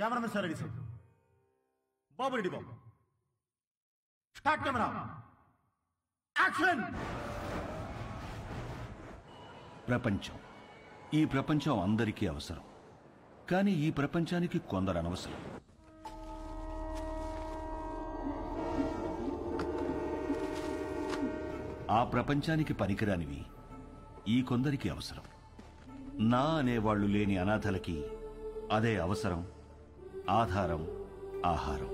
Cameraman sir ready sir. బాబు ready బాబు. Start camera. Action! ప్రపంచం. ఈ ప్రపంచం అందరికీ అవసరం. కానీ ఈ ప్రపంచానికి కొందరు అనవసరం. ఆ ప్రపంచానికి పనికిరానివి ఈ కొందరికి అవసరం. నా అనేవాళ్ళు లేని అనాథలకి అదే అవసరం. ఆధారం ఆహారం.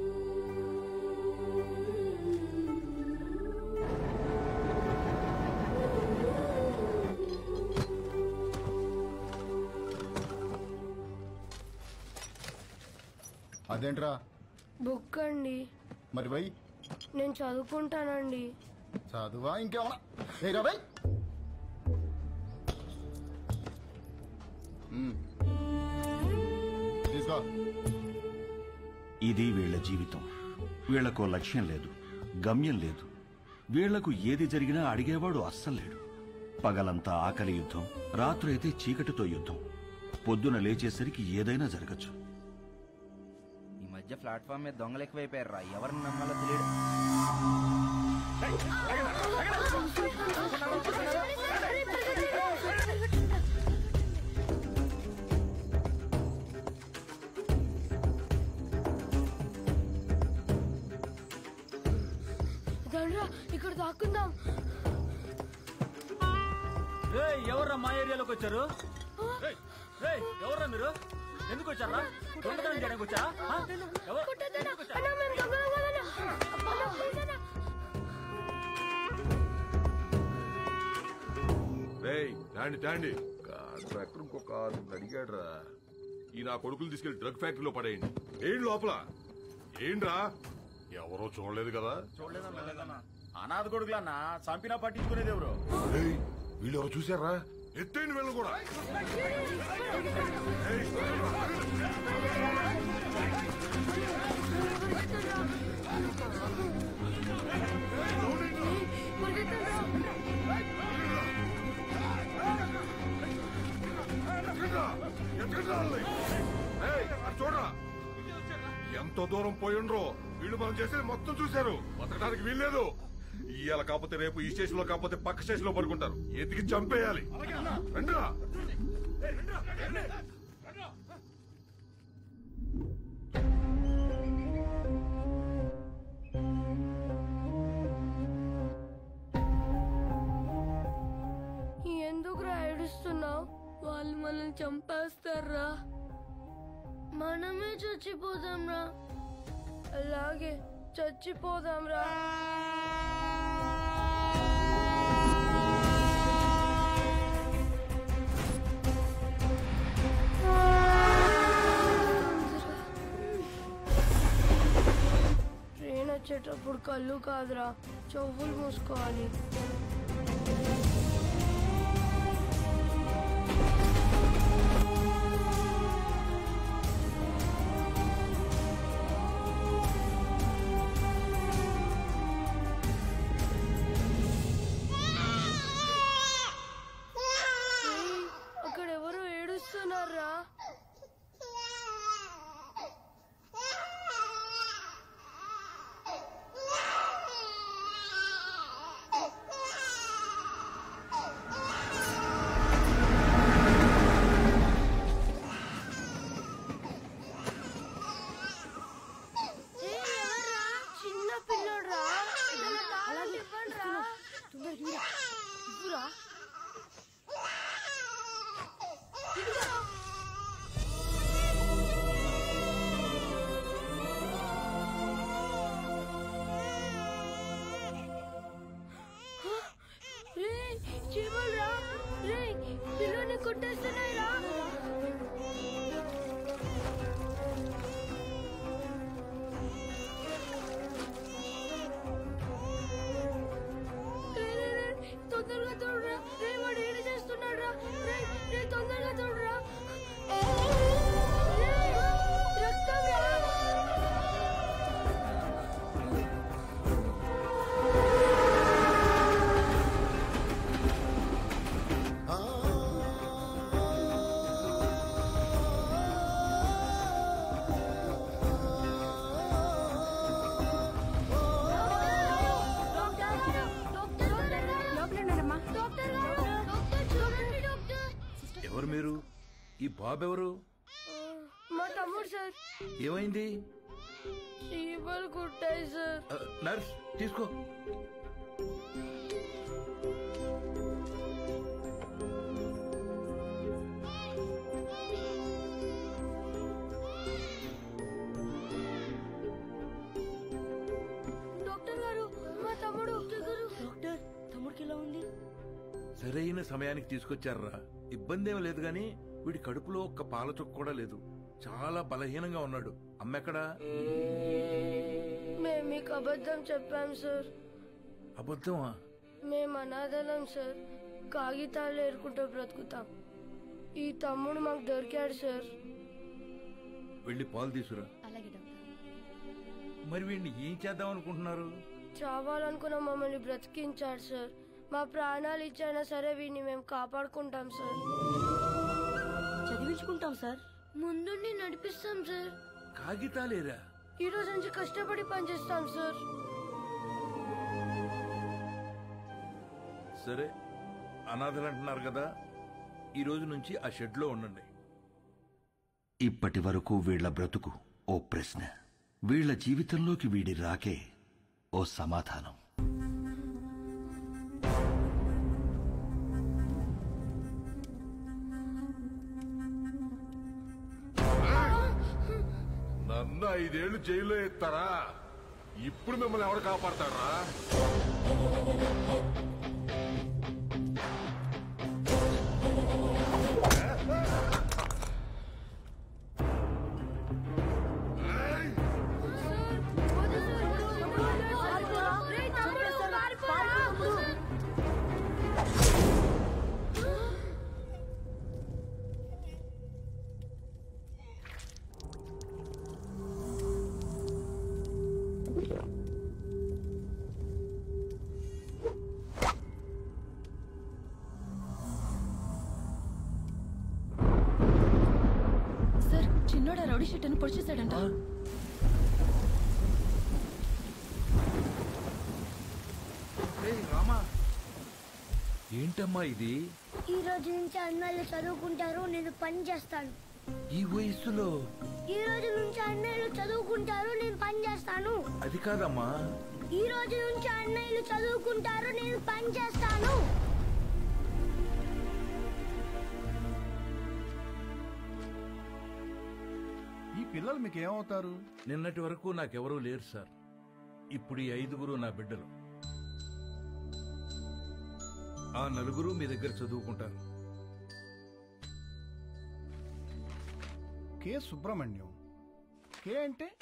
అదేంట్రా? బుక్ అండి. మరి బై నేను చదువుకుంటానండి. చదువా? ఇంకేమన్నా? ఏరా బై. తీసుకో. ఇది వీళ్ళ జీవితం. వీళ్ళకు లక్ష్యం లేదు గమ్యం లేదు. వీళ్ళకు ఏది జరిగినా అడిగేవాడు అస్సలు లేడు. పగలంతా ఆకలి యుద్ధం రాత్రైతే చీకటితో యుద్ధం. పొద్దున లేచేసరికి ఏదైనా జరగచ్చు. ఈ మధ్య ప్లాట్ఫామ్ మీద దొంగలు ఎక్కువైపోయారు ఎవరిని నమ్మాలో తెలియదు. దాక్కుందాం. ఎవర్రా మా ఏరియాలోకి వచ్చారు? ఎవర్రా మీరు? ఎందుకు వచ్చారా? దొంగతనం చేయడానికి వచ్చా తాండి తాండి. కాంట్రాక్టర్ ఇంకొక ఆరు అడిగాడు రా ఈ నా కొడుకులు తీసుకెళ్ళి డ్రగ్ ఫ్యాక్టరీలో పడేయండి. ఏం లోపల? ఏంట్రా? ఎవరో చూడలేదు కదా? అనాథ కొడుకులన్నా చంపినా పట్టించుకునేది ఎవరు వీళ్ళు ఎవరో చూసారా ఎత్తేయండి వీళ్ళు కూడా. చూడరా ఎంతో దూరం పోయిండ్రో? వీళ్ళు మనం చేసేది మొత్తం చూశారు. బతకడానికి వీల్లేదు. ఇవాళ కాకపోతే రేపు ఈ స్టేషన్లో కాకపోతే పక్క స్టేషన్లో పడుకుంటారు. ఎతికి చంపేయాలి. రండిరా. ఎందుకురా ఏడుస్తున్నావు? వాళ్ళు మనల్ని చంపేస్తారా? మనమే చచ్చిపోదాంరా అలాగే చచ్చిపోదాంరా. ట్రైన్ వచ్చేటప్పుడు కళ్ళు కాదురా చెవులు మూసుకోవాలి. కుట్టాయి సార్ నర్స్ తీసుకో. డాక్టర్ గారు మా తమ్ముడు. డాక్టర్ తమ్ముడికి ఎలా ఉంది? సరైన సమయానికి తీసుకొచ్చారా? ఇబ్బంది ఏం లేదు గాని వీడి కడుపులో ఒక్క పాల చుక్క కూడా లేదు. చాలా బలహీనంగా ఉన్నాడు. అమ్మెక్కడా? మేము మీకు అబద్ధం చెప్పాం సార్. అబద్ధమా? మేము అనాథలం సార్. కాగితాలు ఏరుకుంటూ బ్రతుకుతాం. ఈ తమ్ముడు మాకు దొరికాడు సార్. వెళ్ళి పాలు తీసురా. అలాగే డాక్టర్. మరి వీడిని ఏం చేద్దాం అనుకుంటున్నారు? చావాలనుకున్న మమ్మల్ని బ్రతికించాడు సార్. మా ప్రాణాలు ఇచ్చైనా సరే వీడిని మేము కాపాడుకుంటాం సార్. చదివించుకుంటాం సార్. ముందుండి నడిపిస్తాం సార్. కాగితాలేరా? ఈ రోజు నుంచి కష్టపడి పనిచేస్తాం సార్. సరే అనాథలు అంటున్నారు కదా ఈ రోజు నుంచి ఆ షెడ్లో ఉండండి. ఇప్పటి వరకు వీళ్ళ బ్రతుకు ఓ ప్రశ్న. వీళ్ళ జీవితంలోకి వీడి రాకే ఓ సమాధానం. నన్ను ఐదేళ్ళు జైల్లో ఎత్తారా? ఇప్పుడు మిమ్మల్ని ఎవరు కాపాడతారా రామా. ఏంటమ్మా ఇది? ఈ రోజు నుంచి అన్నయ్యలు చదువుకుంటారు నేను పని చేస్తాను. ఈ వయస్సులో? ఈ రోజు నుంచి అన్నయ్యలు చదువుకుంటారు నేను పని చేస్తాను. అది కాదమ్మా. ఈ రోజు నుంచి అన్నయ్యలు చదువుకుంటారు నేను పని చేస్తాను. పిల్లలు మీకు ఏమవుతారు నిన్నటి వరకు నాకెవరూ లేరు సార్. ఇప్పుడు ఈ ఐదుగురు నా బిడ్డలు. ఆ నలుగురు మీ దగ్గర చదువుకుంటారు. కె. సుబ్రహ్మణ్యం. కే అంటే?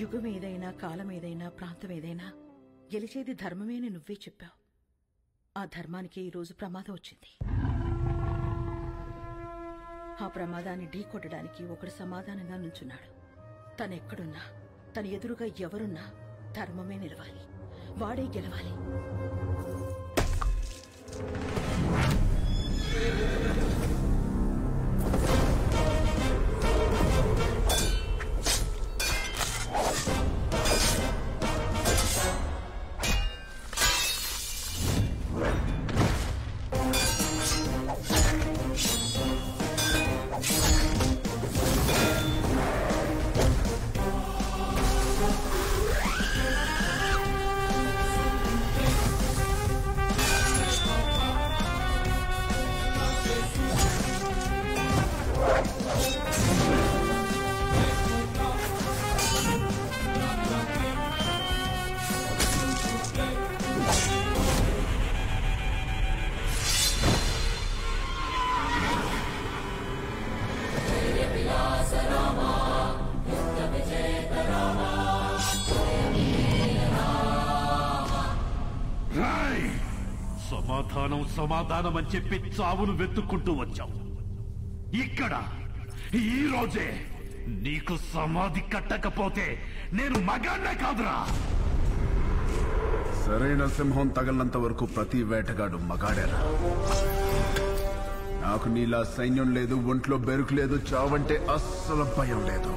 యుగం ఏదైనా కాలం ఏదైనా ప్రాంతం ఏదైనా గెలిచేది ధర్మమేని నువ్వే చెప్పావు. ఆ ధర్మానికి ఈరోజు ప్రమాదం వచ్చింది. ఆ ప్రమాదాన్ని ఢీకొట్టడానికి ఒకడు సమాధానంగా నుంచున్నాడు. తనెక్కడున్నా తన ఎదురుగా ఎవరున్నా ధర్మమే నిలవాలి. వాడే గెలవాలి. సమాధానం అని చెప్పి చావును వెతుక్కుంటూ వచ్చావు. ఇక్కడ ఈ రోజే నీకు సమాధి కట్టకపోతే నేను మగాన్నే కాదురా. సరైన సింహం తగలనంత వరకు ప్రతి వేటగాడు మగాడేరా. నాకు నీలా సైన్యం లేదు ఒంట్లో బెరుకు లేదు చావంటే అస్సలు భయం లేదు.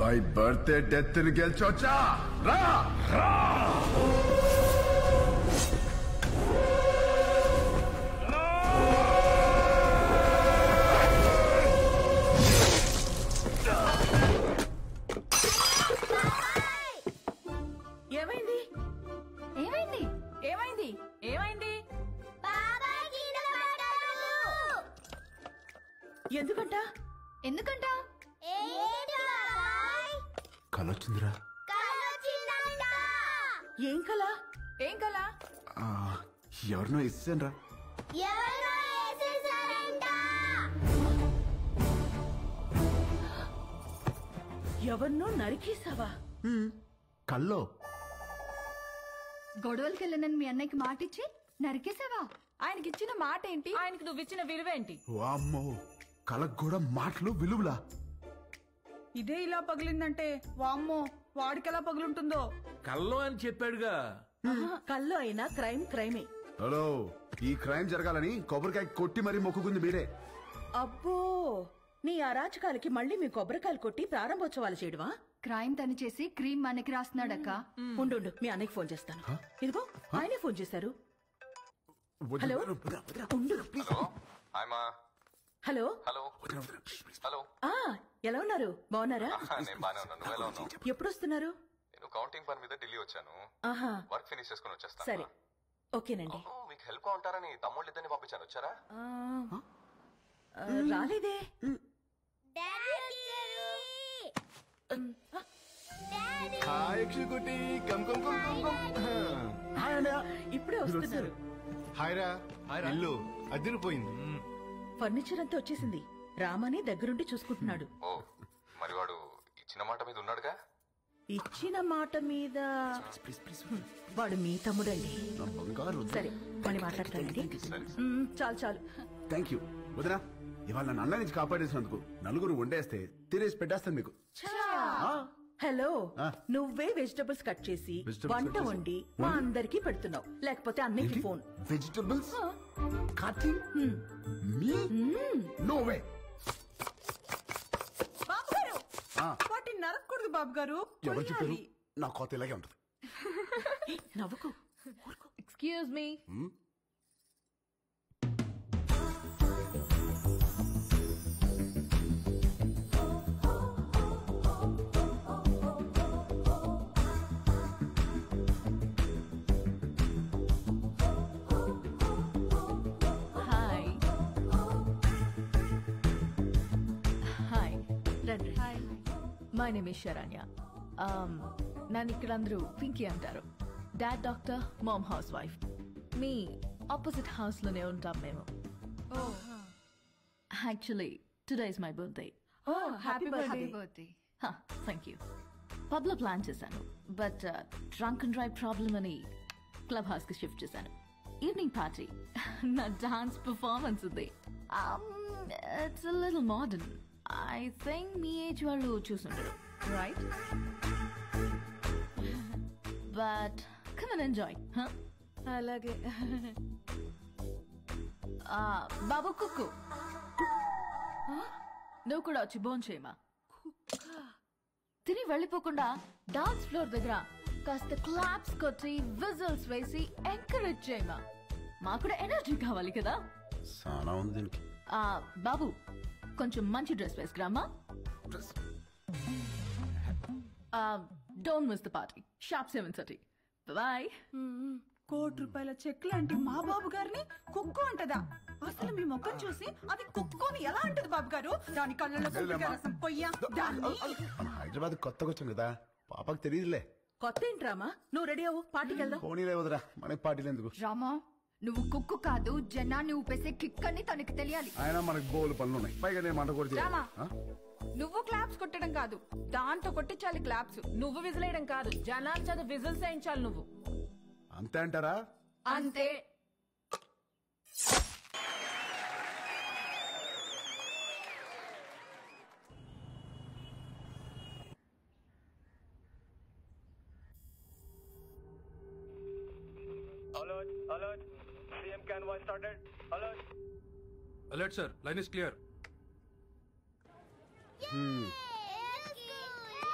బై బర్త్డే డెత్ని గెలిచొచ్చా? రా! రా! ఎవరినో ఇస్తాను ఎవరినో నరికేసావా కల్లో. గొడవలకి వెళ్ళనని మీ అన్నయ్యకి మాటిచ్చి నరికేసావా ఆయనకి ఇచ్చిన మాట ఏంటి ఆయనకి నువ్వు ఇచ్చిన విలువేంటి? వామ్మో. కలకు కూడా మాటలు విలువలా? ఇదే ఇలా పగిలిందంటే వామ్మో వాడికెలా పగులుంటుందో? కల్లో అని చెప్పాడుగా. కల్లో అయినా క్రైమ్ క్రైమే. హలో ఈ క్రైమ్ జరగాలని కొబ్బరికాయ కొట్టి మరీ మొక్కుకుంది మీరే. అబ్బో నీ అరాచకాలకి మళ్ళీ మీ కొబ్బరికాయలు కొట్టి ప్రారంభోత్సవాలు చేయడమా? క్రైమ్ తను చేసి క్రీమ్ మనకి రాస్తున్నాడక్క. ఉండు మీ అన్నయ్యకి ఫోన్ చేస్తాను. ఇదిగో ఆయనే ఫోన్ చేశారు. హలో? ఉండు హలో హలో? హలో? ఆ ఎలా ఉన్నారు? బాగున్నారా? నేను బానే ఉన్నాను. నువ్వు ఎలా ఉన్నావు? ఎప్పుడు వస్తున్నారు నేను కౌంటింగ్ పని మీద ఢిల్లీ వచ్చాను. ఆహా. వర్క్ ఫినిష్ చేసుకుని వచ్చేస్తాను సరే. ఓకేనండి. అవును, మీకు హెల్ప్గా ఉంటారని తమ్ముళ్ళు ఇద్దరిని పంపించాను. వచ్చారా? ఆ, ఆ, రాలేదే. Hi యక్షికుటి come come come come come. Hi అన్నయ్య ఇప్పుడే వస్తున్నారు. హాయ్ రా ఇల్లు అదిరిపోయింది ఫర్నిచర్ అంతా వచ్చేసింది. రామని దగ్గరుండి చూసుకుంటున్నాడు. ఓ మరి వాడు ఇచ్చిన మాట మీద ఉన్నాడుగా? ఇచ్చిన మాట మీద వాడు మీ తమ్ముడండి. సరే మళ్ళీ మాట్లాడతానండి. చాలు చాలు. థ్యాంక్ యూ వదినా ఇవాళ నన్ను అన్న నుంచి కాపాడేసినందుకు నలుగురు వండేస్తే తినేసి పెట్టేస్తాను మీకు. హలో నువ్వే వెజిటబుల్స్ కట్ చేసి Vegetables వంట cut చేసి? వండి మా అందరికి పెడుతున్నావు. లేకపోతే అన్నయ్యకి ఫోన్. వెజిటబుల్స్ కటింగ్ మీ నో వే బాబు గారు వాటిని నరకూడదు బాబు గారు. ఎవరు చెప్పారు. నా కోత ఇలాగే ఉంటుంది. నవ్వుకో. Excuse me? My name is Saranya నన్ను ఇక్కడ అందరూ పింకీ అంటారు. Dad doctor mom house wife. మీ ఆపోజిట్ హౌస్లోనే ఉంటాం మేము. Actually today is my birthday. Happy birthday. Thank you. పబ్లో plan చేశాను but drunk and drive problem అని క్లబ్ హౌస్కి షిఫ్ట్ చేశాను. Evening party. నా డాన్స్ పర్ఫార్మెన్స్ ఉంది. It's little modern I think me age వాళ్ళు చూసుంటారు right but come and enjoy అలాగే. బాబు కుక్కు. నువ్వు కూడా వచ్చి బోన్ చేయమా? తిని వెళ్ళిపోకుండా డాన్స్ ఫ్లోర్ దగ్గర కాస్త క్లాప్స్ కొట్టి విజిల్స్ వేసి ఎంకరేజ్ చేయమా? మాకు కూడా ఎనర్జీ కావాలి కదా. బాబు కొంచెం మంచి dress వేసుకురామా don't miss the party sharp seven thirty bye కోటి రూపాయల చెక్ లాంటి మా బాబు గారిని కుక్కు అంటదా? అసలు మీ ముఖం చూసి అది కుక్కుని ఎలా అంటది బాబు గారు? దాని కళ్ళలో కొబ్బరికాయ రసం పొయ్యా. దాన్ని హైదరాబాద్ కొత్తగా వచ్చాం కదా. పాపకు తెలియదులే. కొత్త ఏంట్రామా నువ్వు రెడీ అవ్వు పార్టీకి వెళ్దాం. పోనీలే వదరా మనకి పార్టీలు ఎందుకు? రామా నువ్వు కుక్కు కాదు జనాన్ని ఊపేసే కిక్ అని తనకి తెలియాలి. ఆయన మనకు బోలు పనులు ఉన్నాయి పైగా నేను మంట కూడా రామా. నువ్వు క్లాప్స్ కొట్టడం కాదు దాంతో కొట్టించాలి క్లాప్స్. నువ్వు విజిలేయడం కాదు జనాల చేత విజిల్స్ వేయించాలి నువ్వు. అంతే అంటారా? అంతే. Convoy started. Alert. Alert, sir. Line is clear.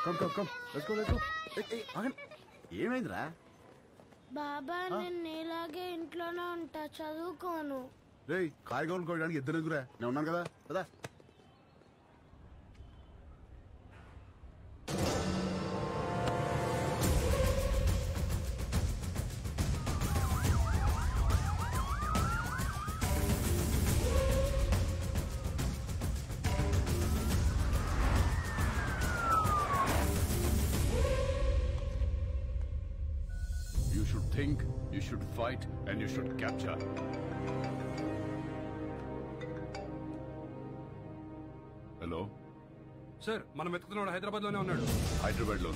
Come come come let's go let's go ఏమైందిరా? బాబా నేను నీలాగే ఇంట్లోనే ఉంటా. చదువుకోను. రేయ్ కాయగూరలు కోయడానికి ఇద్దరు నేను ఉన్నాను కదా. కదా capture. హలో సార్ మనం వెతుకుతున్నాడు హైదరాబాద్లోనే ఉన్నాడు. హైదరాబాద్లో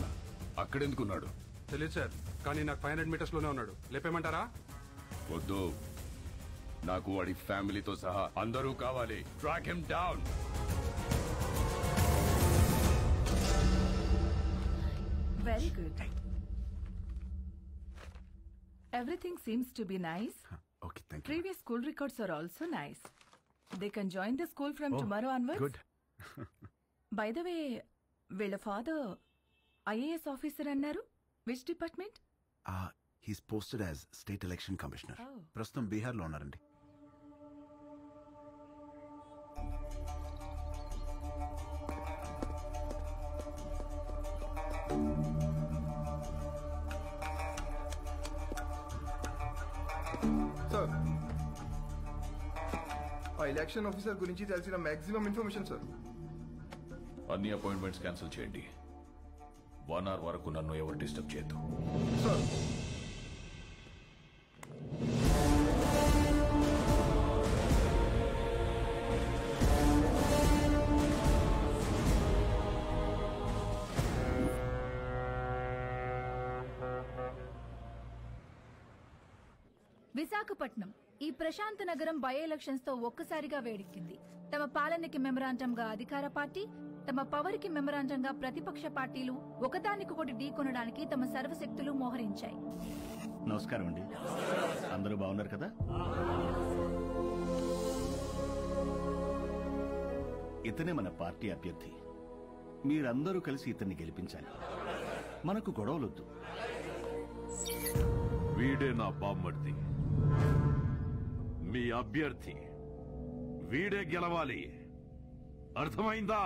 అక్కడెందుకున్నాడు? తెలియదు సార్ కానీ నాకు ఫైవ్ హండ్రెడ్ మీటర్స్లోనే ఉన్నాడు. లేపేమంటారా వద్దు. నాకు వాడి ఫ్యామిలీతో సహా అందరూ కావాలి. Track him down Very good. Everything seems to be nice. Okay, thank you. Previous school records are also nice. They can join the school from Oh, tomorrow onwards. Good. By the way, వీళ్ళ father IAS officer అన్నారు which department he's posted as state election commissioner Oh. ప్రస్తుతం బీహార్లో ఉన్నారండి election officer గురించి తెలిసిన maximum information sir అన్ని appointments cancel చేయండి. One hour వరకు నన్ను ఎవరు డిస్టర్బ్ చేయొద్దు. సార్ విశాఖపట్నం. ఈ ప్రశాంత నగరం బై ఎలక్షన్స్తో ఒక్కసారిగా వేడెక్కింది. తమ పాలనకి మెమరాంటంగా అధికార పార్టీ తమ పవర్కి మెమరాంటంగా ప్రతిపక్ష పార్టీలు ఒకదానికొకటి ఢీకొనడానికి తమ సర్వశక్తులు మోహరించాయి. నమస్కారం అండి. అందరూ బాగున్నారు కదా? ఇతనే మన పార్టీ అభ్యర్థి. మీరందరూ కలిసి ఇతన్ని గెలిపించాలి. మనకు గొడవలొద్దు. వీడే నా బామ్మర్ది. మీ అభ్యర్థి. వీడే గెలవాలి. అర్థమైందా?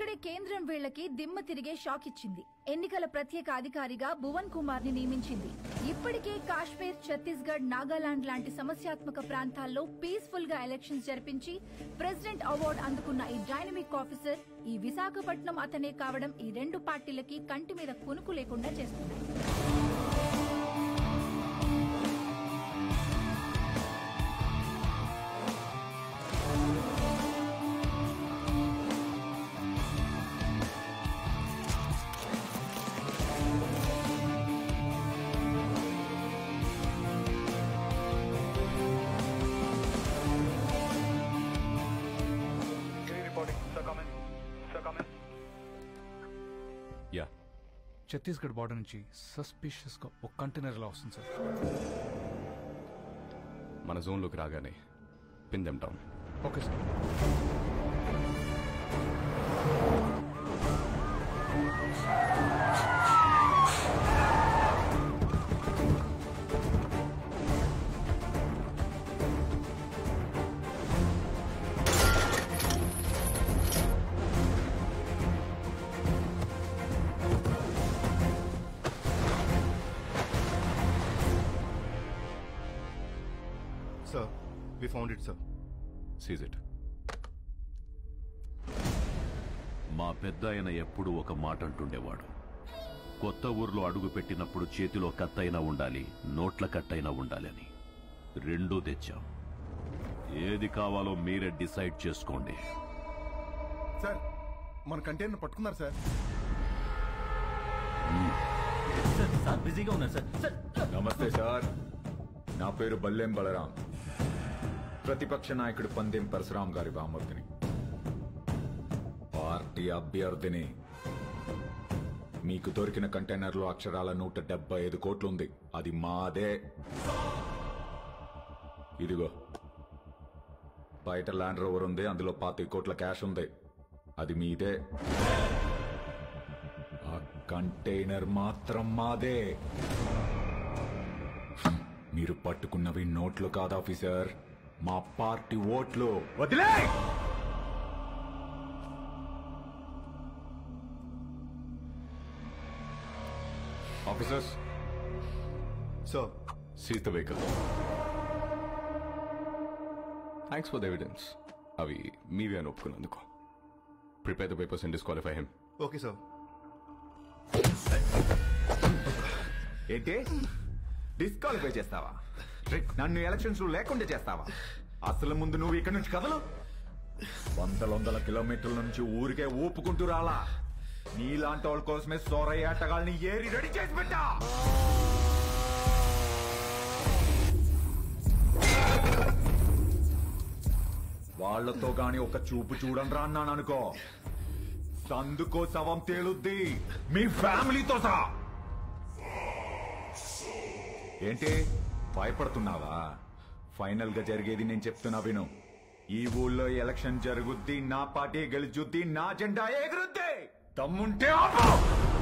ఇక్కడే కేంద్రం వీళ్ళకి దిమ్మ తిరిగే షాక్ ఇచ్చింది. ఎన్నికల ప్రత్యేక అధికారిగా భువన్ కుమార్ని నియమించింది. ఇప్పటికే కాశ్మీర్ ఛత్తీస్గఢ్ నాగాలాండ్ లాంటి సమస్యాత్మక ప్రాంతాల్లో పీస్ఫుల్గా ఎలక్షన్స్ జరిపించి ప్రెసిడెంట్ అవార్డు అందుకున్న ఈ డైనమిక్ ఆఫీసర్ ఈ విశాఖపట్నం అతనే కావడం ఈ రెండు పార్టీలకి కంటి మీద కునుకు లేకుండా చేస్తుంది. ఛత్తీస్గఢ్ బార్డర్ నుంచి సస్పిషియస్గా ఒక కంటైనర్ ఇలా వస్తుంది సార్? మన జోన్లోకి రాగానే down. Okay sir sir. Found it sir seize it మా పెద్ద ఆయన ఎప్పుడూ ఒక మాట అంటుండేవాడు. కొత్త ఊర్లో అడుగు పెట్టినప్పుడు చేతిలో కత్తైనా ఉండాలి నోట్ల కట్టైనా ఉండాలి అని రెండూ తెచ్చాం. ఏది కావాలో మీరే డిసైడ్ చేసుకోండి. సార్ మన కంటైనర్ పట్టుకున్నారు సార్. సార్ బిజీగా ఉన్నారు సార్ సార్. నమస్తే సార్. నా పేరు బల్లెం బలరాం. ప్రతిపక్ష నాయకుడు పందెం పరశురాం గారి బామూర్తిని పార్టీ అభ్యర్థిని. మీకు దొరికిన కంటైనర్లో అక్షరాల నూట డెబ్బై ఐదు కోట్లుంది. అది మాదే. ఇదిగో. బయట ల్యాండ్ రోవర్ ఉంది అందులో పాతి కోట్ల క్యాష్ ఉంది. అది మీదే. ఆ కంటైనర్ మాత్రం మాదే. మీరు పట్టుకున్నవి నోట్లు కాదు ఆఫీసర్. మా పార్టీ ఓట్లు. వదిలే! Officers. So seize the vehicle. Thanks for the evidence అవి మీవే అని ఒప్పుకున్నందుకు. Prepare the papers and disqualify him okay sir ఏంటి? డిస్క్వాలిఫై చేస్తావా? నన్ను ఎలక్షన్స్ లేకుండా చేస్తావా? అసలు ముందు నువ్వు ఇక్కడి నుంచి కదలు. వందల వందల కిలోమీటర్ల నుంచి ఊరికే ఊపుకుంటూ రాలా. నీలాంటి వాళ్ళ కోసమే సోరయ్య ఆటగాళ్ళని ఏరి రెడీ చేసి పెట్టా. వాళ్ళతో గాని ఒక చూపు చూడండి రా అన్నాను అనుకో. సందుకో శవం తేలుద్ది. మీ ఫ్యామిలీతో సహా. ఏంటి? భయపడుతున్నావా? ఫైనల్గా జరిగేది నేను చెప్తున్నా విను. ఈ ఊళ్ళో ఎలక్షన్ జరుగుద్ది నా పార్టీ గెలుచుద్ది నా జెండా ఎగురుద్ది. తమ్ముంటే ఆపు!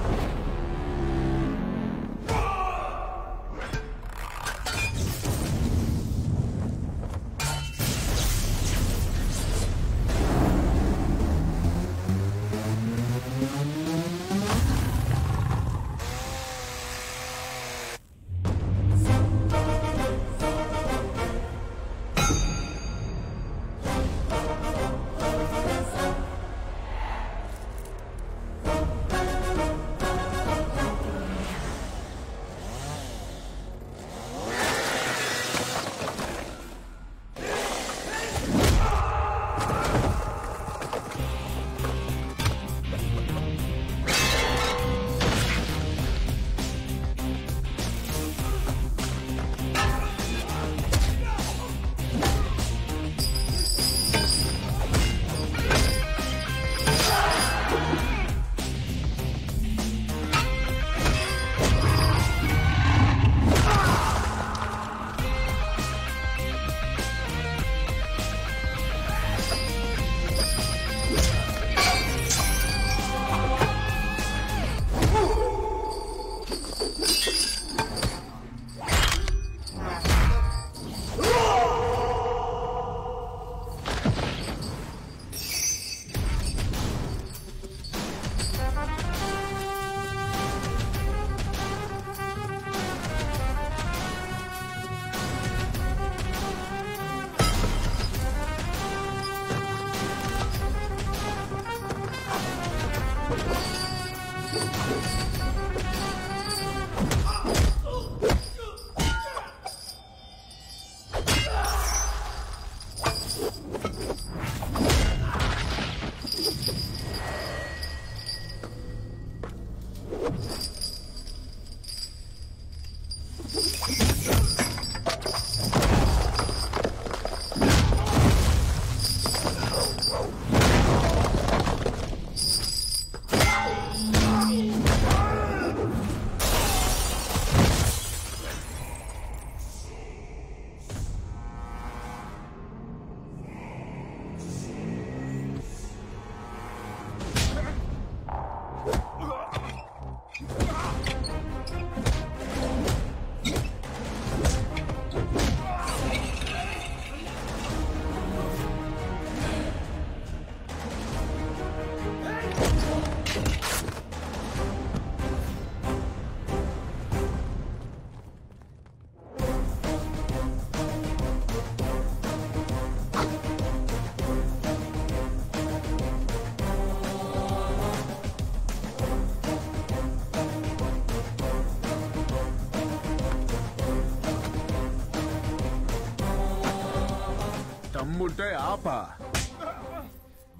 దమ్ముంటే ఆప.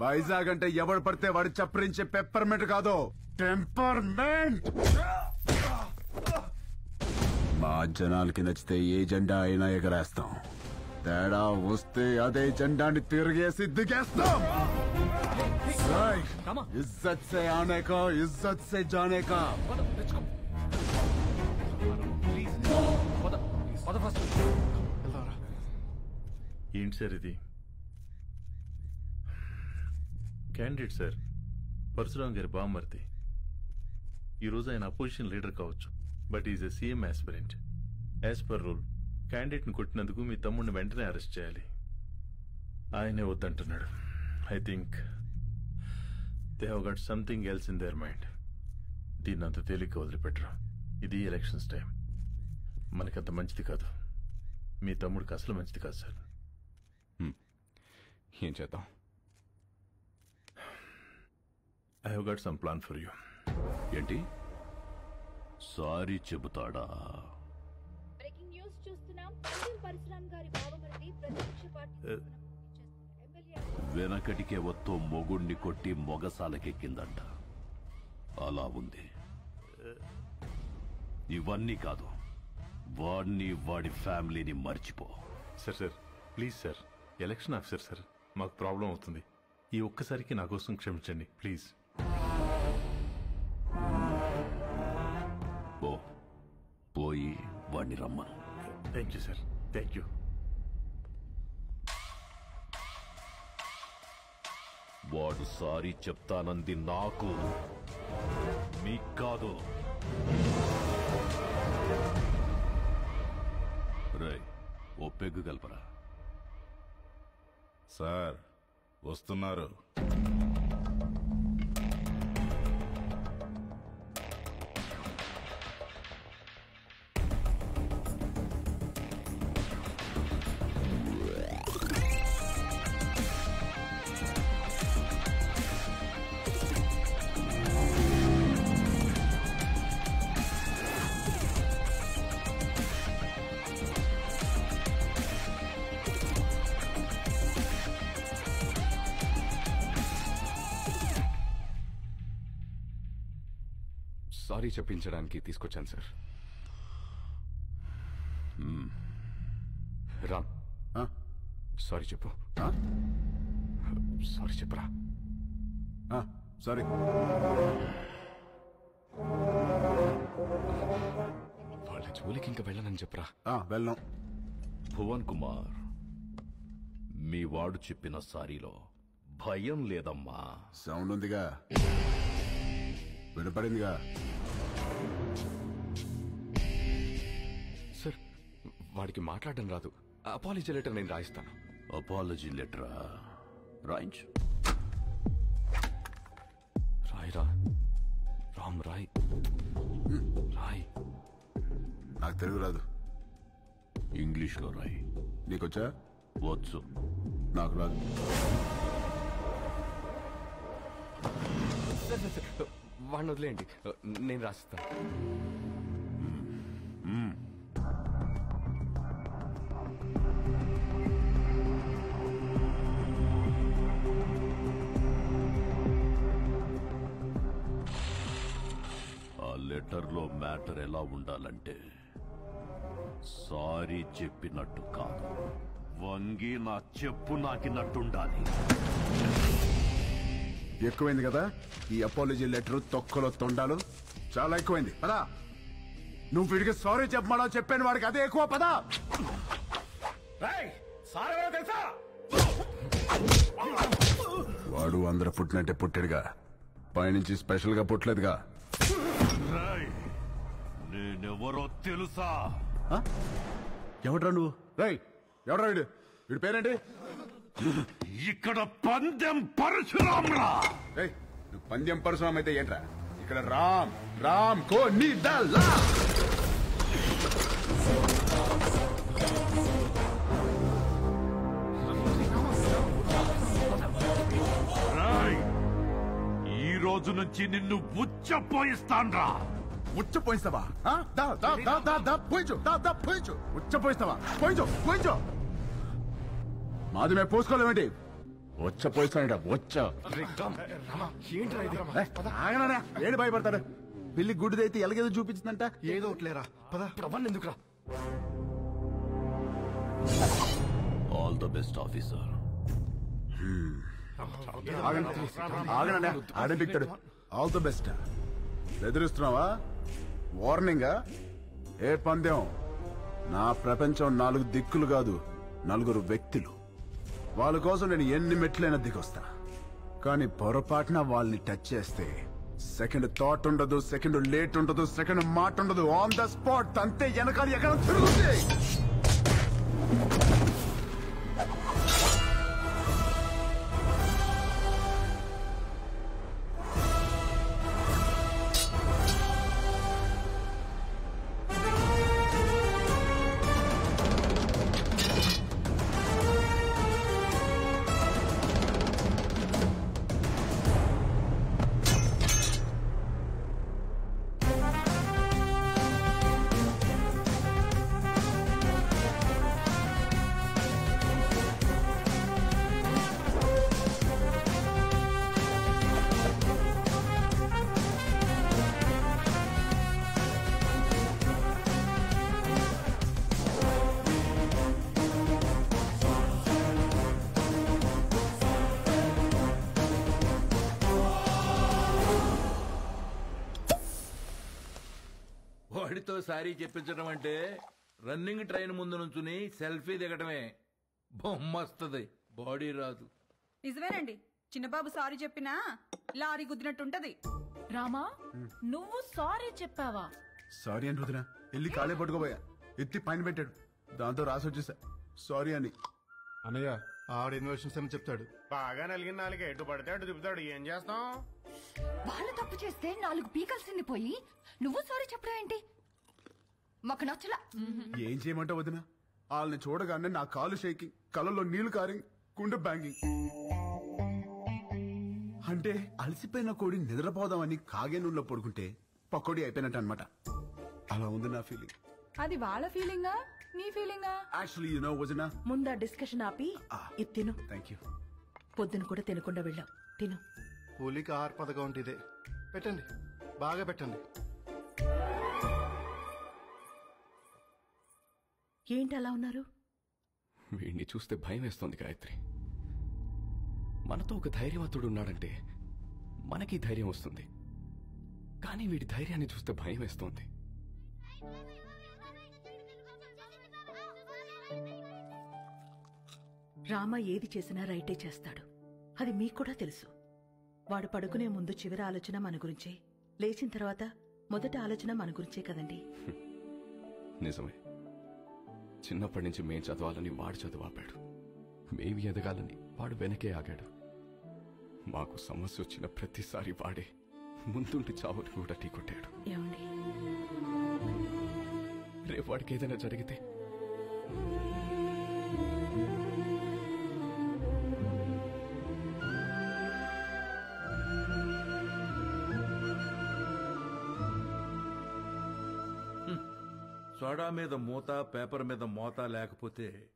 వైజాగ్ అంటే ఎవడు పడితే వాడు చప్పరించే పెప్పర్మెంట్ కాదు టెంపర్మెంట్. మా జనాలకి నచ్చితే ఏ జెండా అయినా ఎగరేస్తాం. తేడా వస్తే అదే జెండాని తిరిగేసి దిగేస్తాం. ఇజ్జత్ సే ఆనే కా ఇజ్జత్ సే జానే కా ఏంటి సార్ ఇది? క్యాండిడేట్ సార్ పరశురామ్ గారి బామ్మర్ది. ఈరోజు ఆయన అపోజిషన్ లీడర్ కావచ్చు but is a CM aspirant as per rule క్యాండిడేట్ని కొట్టినందుకు మీ తమ్ముడిని వెంటనే అరెస్ట్ చేయాలి. ఆయనే వద్దంటున్నాడు. I think they have got something else in their mind దీన్ని అంత తేలిక వదిలిపెట్టరు. ఇది ఎలక్షన్స్ టైం మనకంత మంచిది కాదు. మీ తమ్ముడికి అసలు మంచిది కాదు సార్ hmm. ఏం చేద్దాం? I have got some plan for you ఏంటి? సారీ చెబుతాడా? బ్రేకింగ్ న్యూస్ చూస్తున్నాం. పండిల్ పరశురామ్ గారి బావమరిది ప్రతిపక్ష పార్టీ వెనకటికే వత్తో మొగుణ్ణి కొట్టి మొగసాలకెక్కిందంట. అలా ఉంది. ఇవన్నీ కాదు. వాడిని వాడి ఫ్యామిలీని మర్చిపో. Sir sir please sir. Election officer sir. మాకు ప్రాబ్లం అవుతుంది. ఈ ఒక్కసారికి నా కోసం క్షమించండి ప్లీజ్. వాడిని రమ్మను thank you sir thank you వాడు సారీ చెప్తానంది నాకు. మీకు కాదు. రే ఓ పెగ్గు కలపరా. సార్ వస్తున్నారు. సారీ చెప్పించడానికి తీసుకొచ్చాను సార్. రామ్. సారీ చెప్పు. సారీ చెప్పరా? సారీ. వాళ్ళ జోలికి ఇంకా వెళ్ళనని చెప్పరా? వెళ్ళాం భువన్ కుమార్ మీ వాడు చెప్పిన సారీలో భయం లేదమ్మా. సౌండ్ ఉందిగా. వినపడిందిగా. వాడికి మాట్లాడడం రాదు. అపాలజీ లెటర్ నేను రాయిస్తాను. అపాలజీ లెటరా రాయించు. రాయరా. రామ్ రాయ్. రాయ్. నాకు తెలుగు రాదు. ఇంగ్లీష్లో రాయి. నీకొచ్చా? వచ్చు. నాకు రాదు. వాడిని వదిలేయండి. నేను రాసిస్తాను. లెటర్లో మ్యాటర్ ఎలా ఉండాలంటే సారీ చెప్పినట్టు కాదు. వంగి నా చెప్పు నాకినట్టుండాలి. ఎక్కువైంది కదా? ఈ అపాలజీ లెటర్ తొక్కలో తొండాలు? చాలా ఎక్కువైంది. పదా. నువ్వు వీడికి సారీ చెప్పమా చెప్పాను వాడికి అదే ఎక్కువ పదా. తెలుసా? వాడు అందరూ పుట్టినట్టే పుట్టాడుగా. పైనుంచి స్పెషల్గా పుట్టలేదుగా. నేనెవరో తెలుసా? ఎవడ్రా నువ్వు? రై ఎవడ్రా వీడు? వీడి పేరేంటి? ఇక్కడ పందెం పరశురామ్రా ఏయ్, నువ్వు పందెం పరశురామ్ అయితే ఏంట్రా? ఇక్కడ రామ్ రామ్ కో నీ దల్లా రేయ్, ఈ రోజు నుంచి నిన్ను ఉచ్చపోయిస్తాన్రా ఉచ్చ పోయిస్తావా ఆ? దా దా దా దా దా పోయించు దా దా పోయించు. ఉచ్చ పోయిస్తావా పోయించు పోయించు. మాది మేము పోసుకోలేమేంటి వచ్చ పోయిస్తాడ వచ్చ ఆగనా ఏంటి భయపడతాడు పిల్లి గుడ్డిదైతే ఎలాగేదో చూపించిందంట. ఏదో ఒకట్లేరా? పద. ప్రవన్ ఎందుకురా? ఆల్ ద బెస్ట్ ఆఫీసర్ ఆగనండి ఆడే పిక్తాడు? All the best. బెదిరిస్తున్నావా? వార్నింగా? ఏ పందెం? నా ప్రపంచం నాలుగు దిక్కులు కాదు నలుగురు వ్యక్తులు. వాళ్ళ కోసం నేను ఎన్ని మెట్లైనా దిగొస్తా. కానీ పొరపాటున వాళ్ళని టచ్ చేస్తే సెకండ్ థాట్ ఉండదు సెకండ్ లేట్ ఉండదు సెకండ్ మాట ఉండదు. ఆన్ ద స్పాట్ అంతే వెనకాల ఎక్కడ తిరుగుతాయి? చెప్పించడం అంటే రన్నింగ్ ట్రైన్ ముందు నుంచుని సెల్ఫీ దిగటమే బొమ్మస్తుంది. బాడీ రాదు. నిజమేనండి. చిన్నబాబు సారీ చెప్పినా లారీ గుద్దినట్టుంటది. రామా నువ్వు సారీ చెప్పావా? సారీ అని రుదిన వెళ్ళి కాలే పట్టుకోబోయా. ఎత్తి పైన పెట్టాడు. దాంతో రాసి వచ్చేసా. సారీ అని. అన్నయ్య ఆడ ఇన్వెషన్స్ అని చెప్తాడు. బాగా నలిగిన నాలుగు. ఎటు పడితే అటు తిప్పుతాడు. ఏం చేస్తాం? వాళ్ళు తప్పు చేస్తే నాలుగు పీకల్సింది పోయి నువ్వు సారీ చెప్పడం ఏంటి? మాకు నచ్చలా. ఏం చేయమంటావు వదిన? వాళ్ళని చూడగానే నా కాలు షేకింగ్ కళ్ళలో నీళ్ళు కారింగ్ గుండె బ్యాంగింగ్. అంటే అలసిపోయిన కోడి నిద్రపోదామని కాగే నూనెలో పడుకుంటే పకోడీ అయిపోయినట్టు అనమాట అలా ఉంది నా ఫీలింగ్ అది వాళ్ళ ఫీలింగా నీ ఫీలింగా యాక్చువల్లీ యు నో వదిన. ముందు డిస్కషన్ ఆపి ఇది తిను. థ్యాంక్ యూ పొద్దున కూడా తినకుండా వెళ్ళాం తిను. హోలీకి అంటే ఇదే. పెట్టండి. బాగా పెట్టండి. ఏంటి అలా ఉన్నారు? వీడిని చూస్తే భయం వేస్తోంది గాయత్రి. మనతో ఒక ధైర్యవంతుడు ఉన్నాడంటే మనకి ధైర్యం వస్తుంది. కానీ వీడి ధైర్యాన్ని చూస్తే భయం వేస్తోంది. రామ ఏది చేసినా రైటే చేస్తాడు. అది మీకు కూడా తెలుసు. వాడు పడుకునే ముందు చివరి ఆలోచన మన గురించే. లేచిన తర్వాత మొదటి ఆలోచన మన గురించే కదండి. నిజమే. చిన్నప్పటి నుంచి మేం చదవాలని వాడు చదువు ఆపాడు. మేమి ఎదగాలని వాడు వెనకే ఆగాడు. మాకు సమస్య వచ్చిన ప్రతిసారి వాడే ముందుండి చావుని కూడా ఢీకొట్టాడు ఏమండి? రేపు వాడికి ఏదైనా జరిగితే సోడా మీద మూత పేపర్ మీద మోత లేకపోతే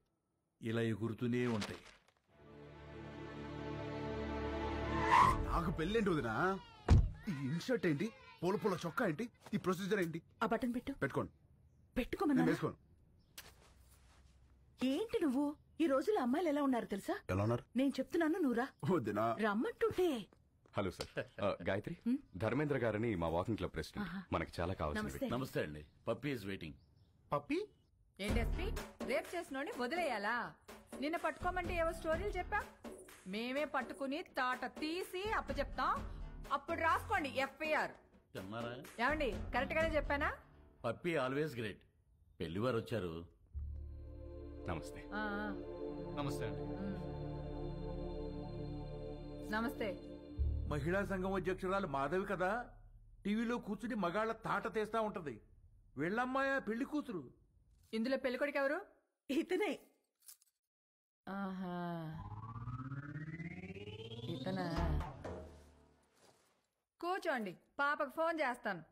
ఇలా ఎగురుతూనే ఉంటాయి. నాకు పెళ్ళేంటి వదినా? ఈ ఇన్షర్ట్ ఏంటి? పూల పూల చొక్కా ఏంటి? ఈ ప్రొసీజర్ ఏంటి? ఆ బటన్ పెట్టు. పెట్టుకోండి నేను పెట్టుకోమన్నా వేసుకోను. ఏంటి నువ్వు? ఈ రోజుల్లో అమ్మాయిలు ఎలా ఉన్నారు తెలుసా? ఎలా ఉన్నారు? నేను చెప్తున్నాను నువ్వురా వదినా. రమ్మంటుంటే. Hello sir. ఆ, గాయత్రి ధర్మేంద్ర గారని మా వాకింగ్ క్లబ్ ప్రెసిడెంట్. మనకి చాలా కావాల్సింది. నమస్తే. నమస్తే అండి. Puppy is waiting. పప్పి? ఏంటి ఎస్పీ? రేప్ చేసినోడిని వదిలేయాలా? నిన్న పట్టుకోమంటే ఏవో స్టోరీలు చెప్పా? మేమే పట్టుకుని తాట తీసి అప్పచెప్తాం. అప్పుడు రాసుకోండి ఎఫ్ఐఆర్. చెన్నారా ఏమండి కరెక్ట్ గానే చెప్పానా? Puppy always great. పెళ్ళివారు వచ్చారు. నమస్తే. ఆ, ఆ. నమస్తే అండి. నమస్తే. మహిళా సంఘం అధ్యక్షురాలు మాధవి కదా? టీవీలో కూర్చుని మగాళ్ళ తాట తీస్తా ఉంటది. వీళ్ళమ్మాయ పెళ్ళి కూతురు. ఇందులో పెళ్ళికొడుకు ఎవరు? ఇతనే. ఆహా. ఇతనా? కూర్చోండి పాపకు ఫోన్ చేస్తాను.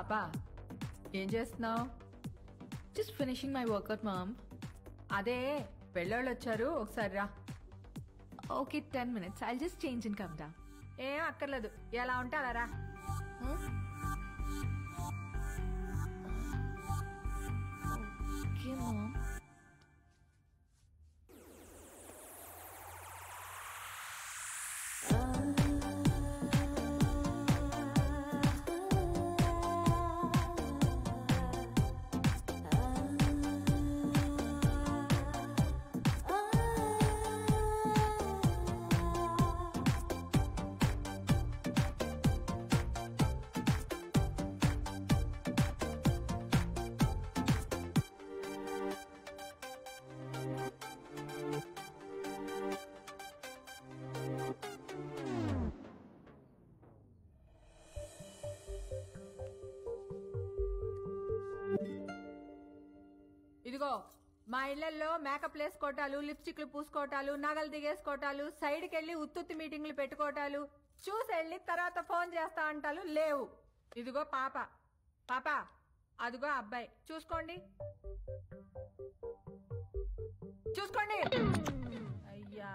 పాపా ఏం చేస్తున్నావు? Just finishing my workout mom అదే పెళ్ళోళ్ళు వచ్చారు ఒకసారి రా. Okay ten minutes I just change in come down ఏం అక్కర్లేదు. ఎలా ఉంటే అలా రా. Hmm? ఓకే మామ్ ఇదిగో మా ఇళ్ళలో మేకప్ వేసుకోవటాలు లిప్స్టిక్లు పూసుకోవటాలు నగలు దిగేసుకోవటాలు సైడ్కి వెళ్ళి ఉత్తుత్తి మీటింగ్లు పెట్టుకోవటాలు చూసి వెళ్ళి తర్వాత ఫోన్ చేస్తా అంటాలు లేవు. ఇదిగో పాప. పాప అదిగో అబ్బాయి. చూసుకోండి. చూసుకోండి. అయ్యా.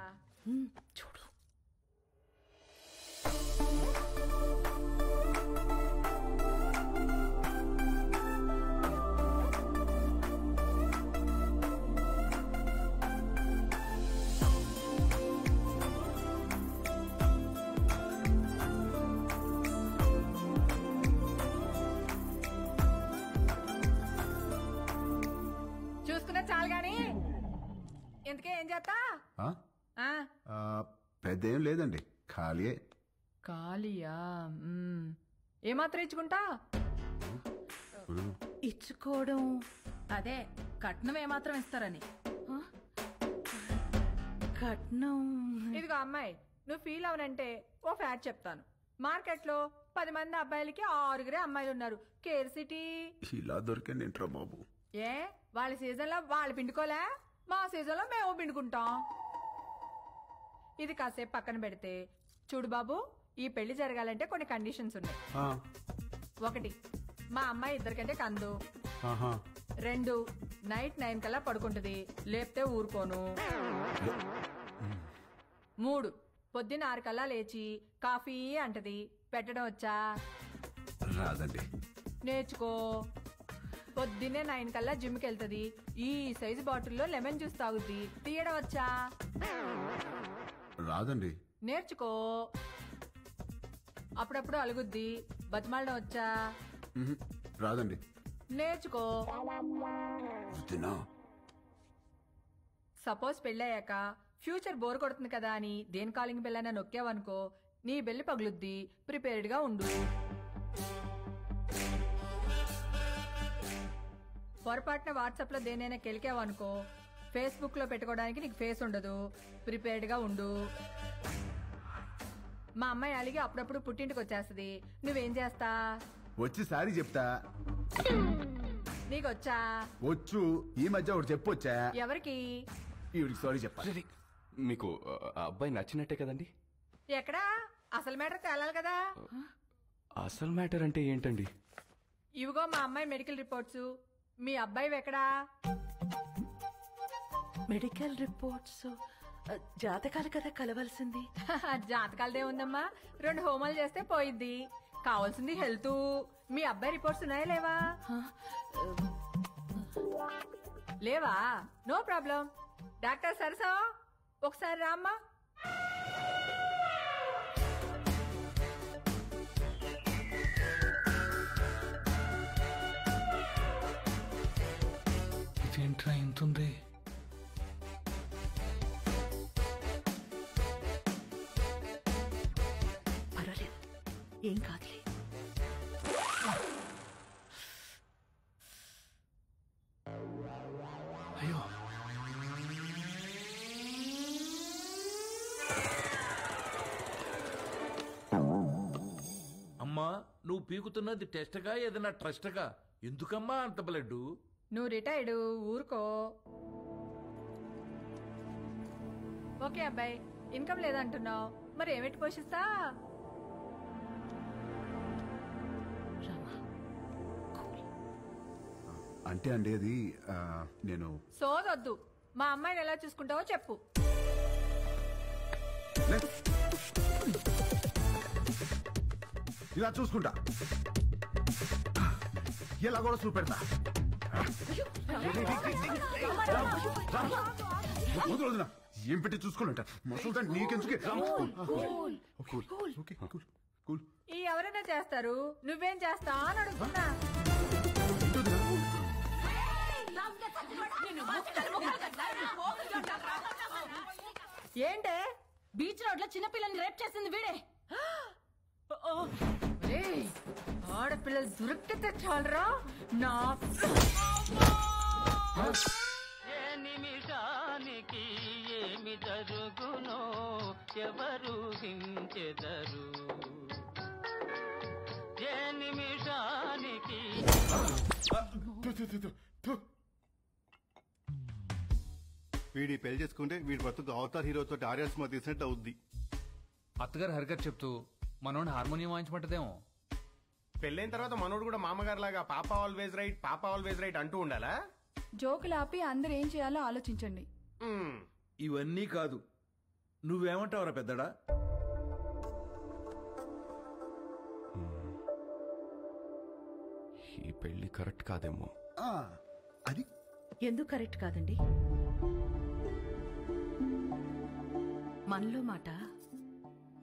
ఇంతకే ఏం చేస్తా ఆ? ఆ, ఆ, పెద్ద ఏం లేదండి. ఖాళీయే. ఖాళీయా? మ్మ్. ఏమాత్రం ఇచ్చుకుంటా? ఇచ్చుకోవడం. అదే కట్నం ఏమాత్రం ఇస్తారని. కట్నం. ఇదిగో అమ్మాయి నువ్వు ఫీల్ అవనంటే ఓ ఫ్యాట్ చెప్తాను. మార్కెట్లో పది మంది అబ్బాయిలకి ఆరుగురే అమ్మాయిలు ఉన్నారు. Care city. ఇలా దొరికింది ఏంట్రా బాబు. ఏ? వాళ్ళ సీజన్లో వాళ్ళు పిండుకోలే? మా సీజన్లో మేము పిండుకుంటాం. ఇది కాసేపు పక్కన పెడితే చూడు బాబు ఈ పెళ్ళి జరగాలంటే కొన్ని కండిషన్స్ ఉన్నాయి. ఒకటి మా అమ్మాయి ఇద్దరికంటే కందు. రెండు నైట్ నైన్ కల్లా పడుకుంటుంది లేపితే ఊరుకోను. మూడు పొద్దున్న ఆరు కల్లా లేచి కాఫీ అంటది పెట్టడం వచ్చా? రాదండి. నేర్చుకో. పొద్దున్నే నైన్ కల్లా జిమ్కి వెళ్తుంది. ఈ సైజు బాటిల్లో లెమన్ జ్యూస్ తాగుద్ది. తీయడం వచ్చా? రాదండి. నేర్చుకో. అప్పుడప్పుడు అలుగుద్ది. బతిమాలడం వచ్చా? రాదండి. నేర్చుకో. సపోజ్ పెళ్ళయ్యాక ఫ్యూచర్ బోర్ కొడుతుంది కదా అని దేని కాలింగ్ బెల్ అయినా నొక్కావనుకో నీ బెల్లి పగులుద్ది. ప్రిపేర్డ్గా ఉండు. పొరపాటున వాట్సాప్లో దేనైనా కెలికావనుకో ఫేస్బుక్లో పెట్టుకోవడానికి నీకు ఫేస్ ఉండదు. ప్రిపేర్డ్గా ఉండు. మా అమ్మాయి అలిగి అప్పుడప్పుడు పుట్టింటికి వచ్చేస్తుంది. నువ్వేం చేస్తా? వచ్చి సారీ చెప్తా. నీకు వచ్చా. వచ్చు ఈ మధ్య ఒకటి చెప్పొచ్చా? ఎవరికి? ఈవిడికి సారీ చెప్పాలి మీకు ఆ అబ్బాయి నచ్చినట్టే కదండి? ఎక్కడా? అసలు మ్యాటర్ తేలాలి కదా. అసలు మ్యాటర్ అంటే ఏంటండి? ఇవిగో మా అమ్మాయి మెడికల్ రిపోర్ట్స్. మీ అబ్బాయి ఎక్కడా? మెడికల్ రిపోర్ట్స్ జాతకాలు కదా కలవాల్సింది. జాతకాలదే ఉందమ్మా. రెండు హోమాలు చేస్తే పోయిద్ది. కావాల్సింది హెల్త్. మీ అబ్బాయి రిపోర్ట్స్ ఉన్నాయా లేవా? లేవా? No problem. డాక్టర్ సరసా? ఒకసారి రామ్మా. పర్వాలేదు. ఏం కాదులే. అయ్యో. అమ్మా నువ్వు పీకుతున్నది టెస్ట్గా ఏదైనా ట్రస్ట్గా? ఎందుకమ్మా అంత బ్లడ్ నువ్వు రిటైర్డ్ ఊరుకో. ఓకే అబ్బాయి ఇన్కమ్ లేదంటున్నావు. మరి ఏమిటి పోషిస్తా? అంటే అండి అది నేను సోదొద్దు. మా అమ్మాయిని ఎలా చూసుకుంటావో చెప్పు. ఇలా చూసుకుంటా. ఎలా కూడా చూపెడతా. వదినా. ఏం పెట్టి చూసుకోవాలంట మసలు నీకెందుకే? Okay cool. కూల్. ఈ ఎవరైనా చేస్తారు నువ్వేం చేస్తా అని అడుగుతున్నా. ఏంటే? బీచ్ రోడ్లో చిన్నపిల్లని రేప్ చేసింది వీడే. ఏయ్, ఆడపిల్లలు దొరికితే చాలరా? నా ఏ నిమిషానికి ఏమి జరుగునో ఎవరు హించెదరు? ఏ నిమిషానికి వీడి పెళ్ళి చేసుకుంటే వీడి బతుకు అవతార్ హీరోతో ఆర్యా సినిమా తీసినట్టు అవుద్ది. అత్తగారు హరిగారు చెప్తూ మనోడిని హార్మోనియం వాయించమంటదేమో. పెళ్ళైన తర్వాత మనోడు కూడా మామగారు లాగా పాప ఆల్వేజ్ రైట్ పాప ఆల్వేజ్ రైట్ అంటూ ఉండాలా? జోకులు ఆపి అందరు ఏం చేయాలో ఆలోచించండి. ఇవన్నీ కాదు. నువ్వేమంటావురా పెద్దడా? ఈ పెళ్ళి కరెక్ట్ కాదేమో. అది. ఎందుకు కరెక్ట్ కాదండి? మనలో మాట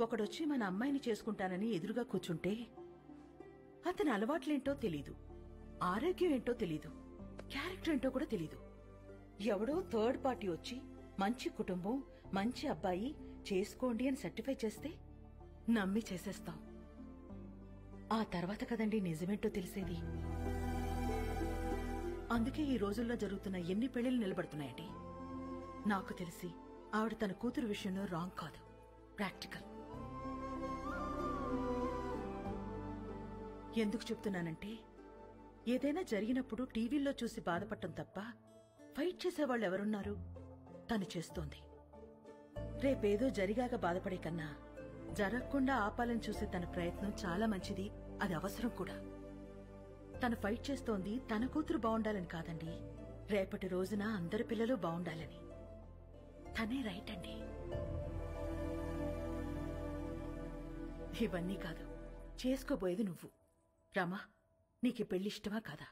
ఒకడొచ్చి మన అమ్మాయిని చేసుకుంటానని ఎదురుగా కూర్చుంటే అతని అలవాట్లేంటో తెలీదు. ఆరోగ్యం ఏంటో తెలీదు. క్యారెక్టర్ ఏంటో కూడా తెలీదు. ఎవడో థర్డ్ పార్టీ వచ్చి మంచి కుటుంబం మంచి అబ్బాయి చేసుకోండి అని సర్టిఫై చేస్తే నమ్మి చేసేస్తాం. ఆ తర్వాత కదండి నిజమేంటో తెలిసేది? అందుకే ఈ రోజుల్లో జరుగుతున్న ఎన్ని పెళ్ళిలు నిలబడుతున్నాయండి? నాకు తెలిసి ఆవిడ తన కూతురు విషయంలో రాంగ్ కాదు. ప్రాక్టికల్. ఎందుకు చెప్తున్నానంటే ఏదైనా జరిగినప్పుడు టీవీల్లో చూసి బాధపడటం తప్ప ఫైట్ చేసేవాళ్ళు ఎవరున్నారు? తను చేస్తోంది. రేపేదో జరిగాక బాధపడే కన్నా జరగకుండా ఆపాలని చూసే తన ప్రయత్నం చాలా మంచిది. అది అవసరం కూడా. తను ఫైట్ చేస్తోంది. తన కూతురు బాగుండాలని కాదండి. రేపటి రోజున అందరి పిల్లలు బాగుండాలని తనే రైట్ అండి. ఇవన్నీ కాదు. చేసుకోబోయేది నువ్వు. రామా నీకు పెళ్ళి ఇష్టమా కాదా?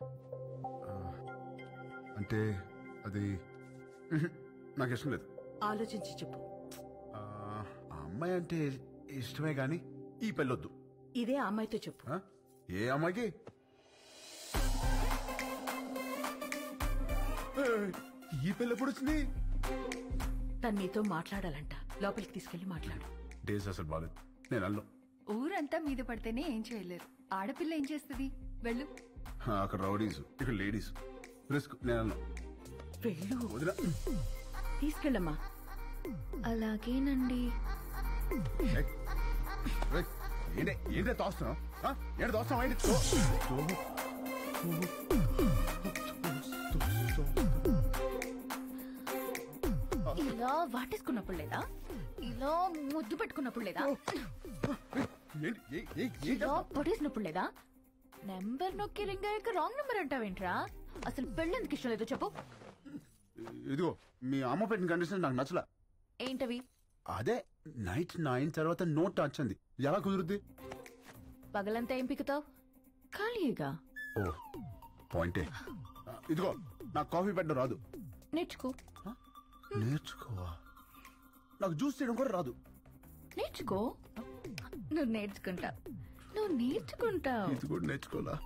అంటే అది నాకు ఇష్టం లేదు. ఆలోచించి చెప్పు. ఆ ఆ అమ్మాయి అంటే ఇష్టమే గాని ఈ పెళ్ళొద్దు. ఇదే ఆ అమ్మాయితో చెప్పు. ఆ? ఏ అమ్మాయికి? ఏయ్, ఈ పెళ్ళి ఎప్పుడు వచ్చింది? తను నీతో మాట్లాడాలంట. లోపలికి తీసుకెళ్ళి మాట్లాడు. డేస్ అసలు బాలేదు. నేను అల్లం ఊరంతా మీద పడితేనే ఏం చేయలేరు. ఆడపిల్ల ఏం చేస్తుంది? వెళ్ళు. అక్కడ రౌడీస్ ఇక్కడ లేడీస్. రిస్క్ నేను వెళ్ళు. వదిలా తీసుకెళ్ళమ్మా. అలాగేనండి. ఏంటి ఏంటి తోస్తున్నావు? ఏంటి తోస్తున్నావు ఏంటి? ఇలా వాటేసుకున్నప్పుడు లేదా? ఇలా ముద్దు పెట్టుకున్నప్పుడు లేదా? పొడేసినప్పుడు లేదా? నెంబర్ నొక్కి రింగ్ అయ్యాక రాంగ్ నెంబర్ అంటావేంట్రా? అసలు పెళ్ళెందుకు ఇష్టం లేదో చెప్పు. ఇదిగో మీ అమ్మ పెట్టిన కండిషన్ నాకు నచ్చలా. ఏంటవి? అదే నైట్ నైన్ తర్వాత నోట్ టచ్ అంది ఎలా కుదురుద్ది? పగలంతా ఏం పిక్కుతావు ఖాళీగా ఓ పాయింటే. ఇదిగో నాకు కాఫీ పెట్టడం రాదు. నేర్చుకో. నేర్చుకోవా? నాకు జ్యూస్ చేయడం కూడా రాదు. నేర్చుకో. నువ్వు నేర్చుకుంటావు. నువ్వు నేర్చుకుంటావు. ఇది కూడా నేర్చుకోవాలా?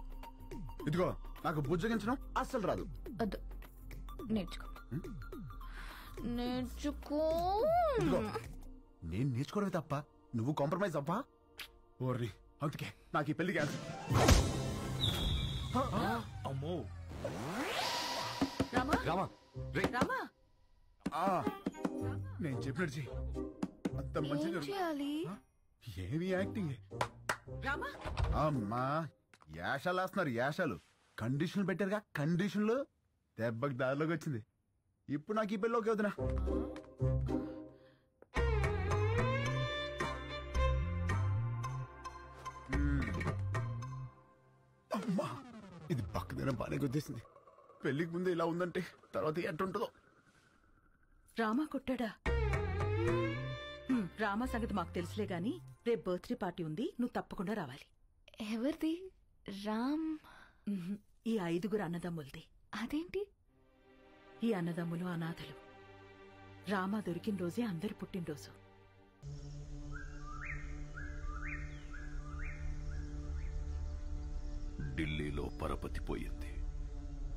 ఇదిగో నాకు బుజ్జగించడం అస్సలు రాదు. వద్దు. నేర్చుకో. నేర్చుకో. ఇదిగో నేను నేర్చుకోవడమే తప్ప నువ్వు కాంప్రమైజ్ అవ్వా? ఓర్రి అందుకే నాకు ఈ పెళ్ళి క్యాన్సిల్ అమ్మో. రామా? రామా రామా? ఆ, నేను చెప్పినట్టు చెయ్యి. అంత మంచి చేయాలి? ఏమి యాక్టింగ్? రామా? అమ్మా యాషాలు వేస్తున్నారు యాషాలు. కండిషన్లు పెట్టారుగా కండిషన్లు? దెబ్బకి దారిలోకి వచ్చింది. ఇప్పుడు నాకు ఈ పెళ్ళి వదినా. అమ్మా ఇది పక్కదైన బాగానే గుద్దేసింది. పెళ్ళికి ముందే ఇలా ఉందంటే తర్వాత ఎట్టుంటుందో రామా కొట్టాడా? రామా సంగతి మాకు తెలుసులే గాని రేపు బర్త్డే పార్టీ ఉంది నువ్వు తప్పకుండా రావాలి. ఎవరిది? రామ్? ఈ ఐదుగురు అన్నదమ్ములది. అదేంటి? ఈ అన్నదమ్ములు అనాథలు. రామా దొరికిన రోజే అందరి పుట్టినరోజు. ఢిల్లీలో పరపతి పోయింది.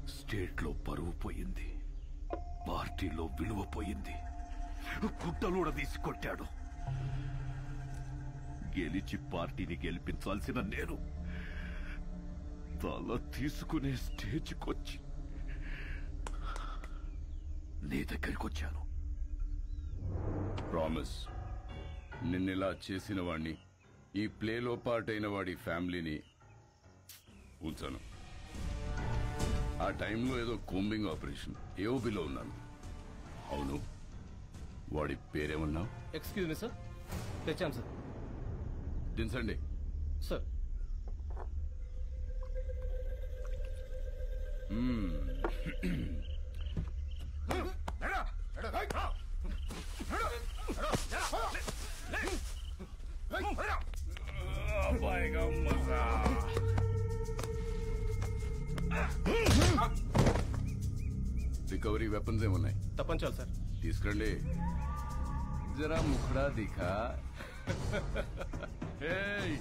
స్టేట్లో పరువు పోయింది. పార్టీలో విలువ పోయింది. గుట్టలూడ తీసి కొట్టాడు గెలిచి పార్టీని గెలిపించాల్సిన నేను తల తీసుకునే స్టేజ్కొచ్చి నీ దగ్గరికి వచ్చాను ప్రామిస్ నిన్నెలా చేసిన వాణ్ణి ఈ ప్లేలో పాటైన వాడి ఫ్యామిలీని ఉంచాను. ఆ టైంలో ఏదో కోంబింగ్ ఆపరేషన్ ఏఓబిలో ఉన్నాను. అవును. వాడి పేరేమన్నావు? Excuse me sir. తెచ్చాను సార్. దించండి. సార్. రికవరీ వెపన్స్ ఏమున్నాయి? తప్పంచాలి సార్. తీసుకురండి జరా ముఖడా దిఖా ఏయ్,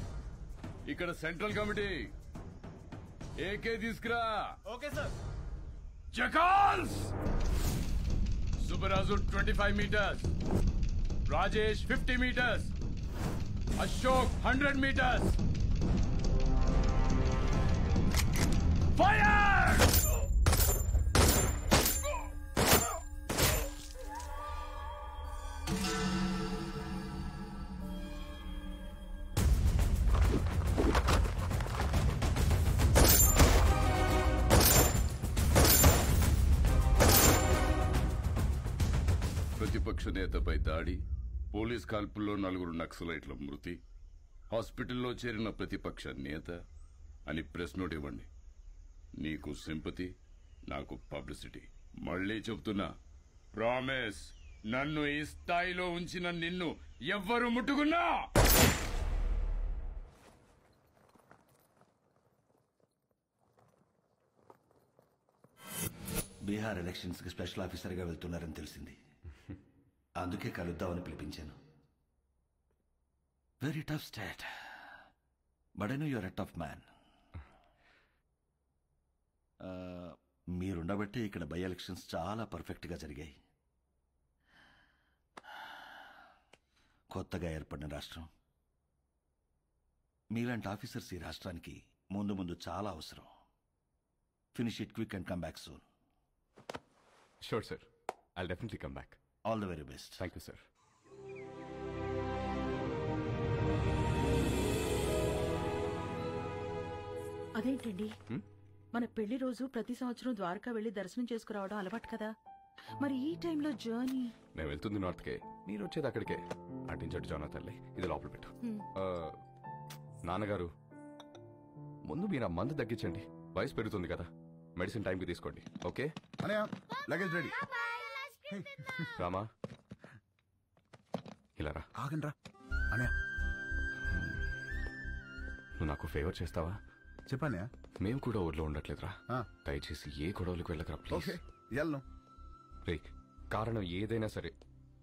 ఇక్కడ సెంట్రల్ కమిటీ ఏకే తీసుకురా okay sir jackals Subbaraju twenty five meters Rajesh fifty meters Ashok hundred meters fire police కాల్పుల్లో నలుగురు నక్సలైట్ల మృతి హాస్పిటల్లో చేరిన ప్రతిపక్ష నేత అని ప్రెస్ నోట్ ఇవ్వండి. నీకు సింపతి నాకు పబ్లిసిటీ. మళ్ళీ చెప్తున్నా ప్రామిస్ నన్ను ఈ స్థాయిలో ఉంచిన నిన్ను ఎవ్వరు ముట్టుకున్నా! బీహార్ ఎలక్షన్స్కి స్పెషల్ ఆఫీసర్గా వెళ్తున్నారని తెలిసింది. అందుకే కలుద్దామని పిలిపించాను. Very tough state but I know your a tough man మీరుండబట్టి ఇక్కడ బై ఎలక్షన్స్ చాలా పర్ఫెక్ట్గా జరిగాయి. కొత్తగా ఏర్పడిన రాష్ట్రం. మీలాంటి ఆఫీసర్స్ ఈ రాష్ట్రానికి ముందు ముందు చాలా అవసరం. Finish it quick and come back soon sure sir I definitely come back all the very best thank you sir అదేంటండి? మన పెళ్ళి రోజు ప్రతి సంవత్సరం ద్వారకా వెళ్ళి దర్శనం చేసుకురావడం అలవాటు కదా? మరి ఈ టైంలో జర్నీ? నేను వెళ్తుంది నార్త్కే. మీరు వచ్చేది అక్కడికే. అటించట్టు జానా తల్లి ఇది లోపల పెట్టు. ఆ, నాన్నగారు ముందు మీరు ఆ మందు తగ్గించండి. వయసు పెరుగుతుంది కదా. మెడిసిన్ టైంకి తీసుకోండి. Okay? Anaya luggage ready. Rama ఇలా రా. ఆగండ్రా అనయా నువ్వు నాకు ఫేవర్ చేస్తావా? చెప్పానయా మేము కూడా ఊర్లో ఉండట్లేదురా. ఆ. దయచేసి ఏ గొడవలకు వెళ్ళకరా ప్లీజ్ ఓకే వెళ్ళను రే కారణం ఏదైనా సరే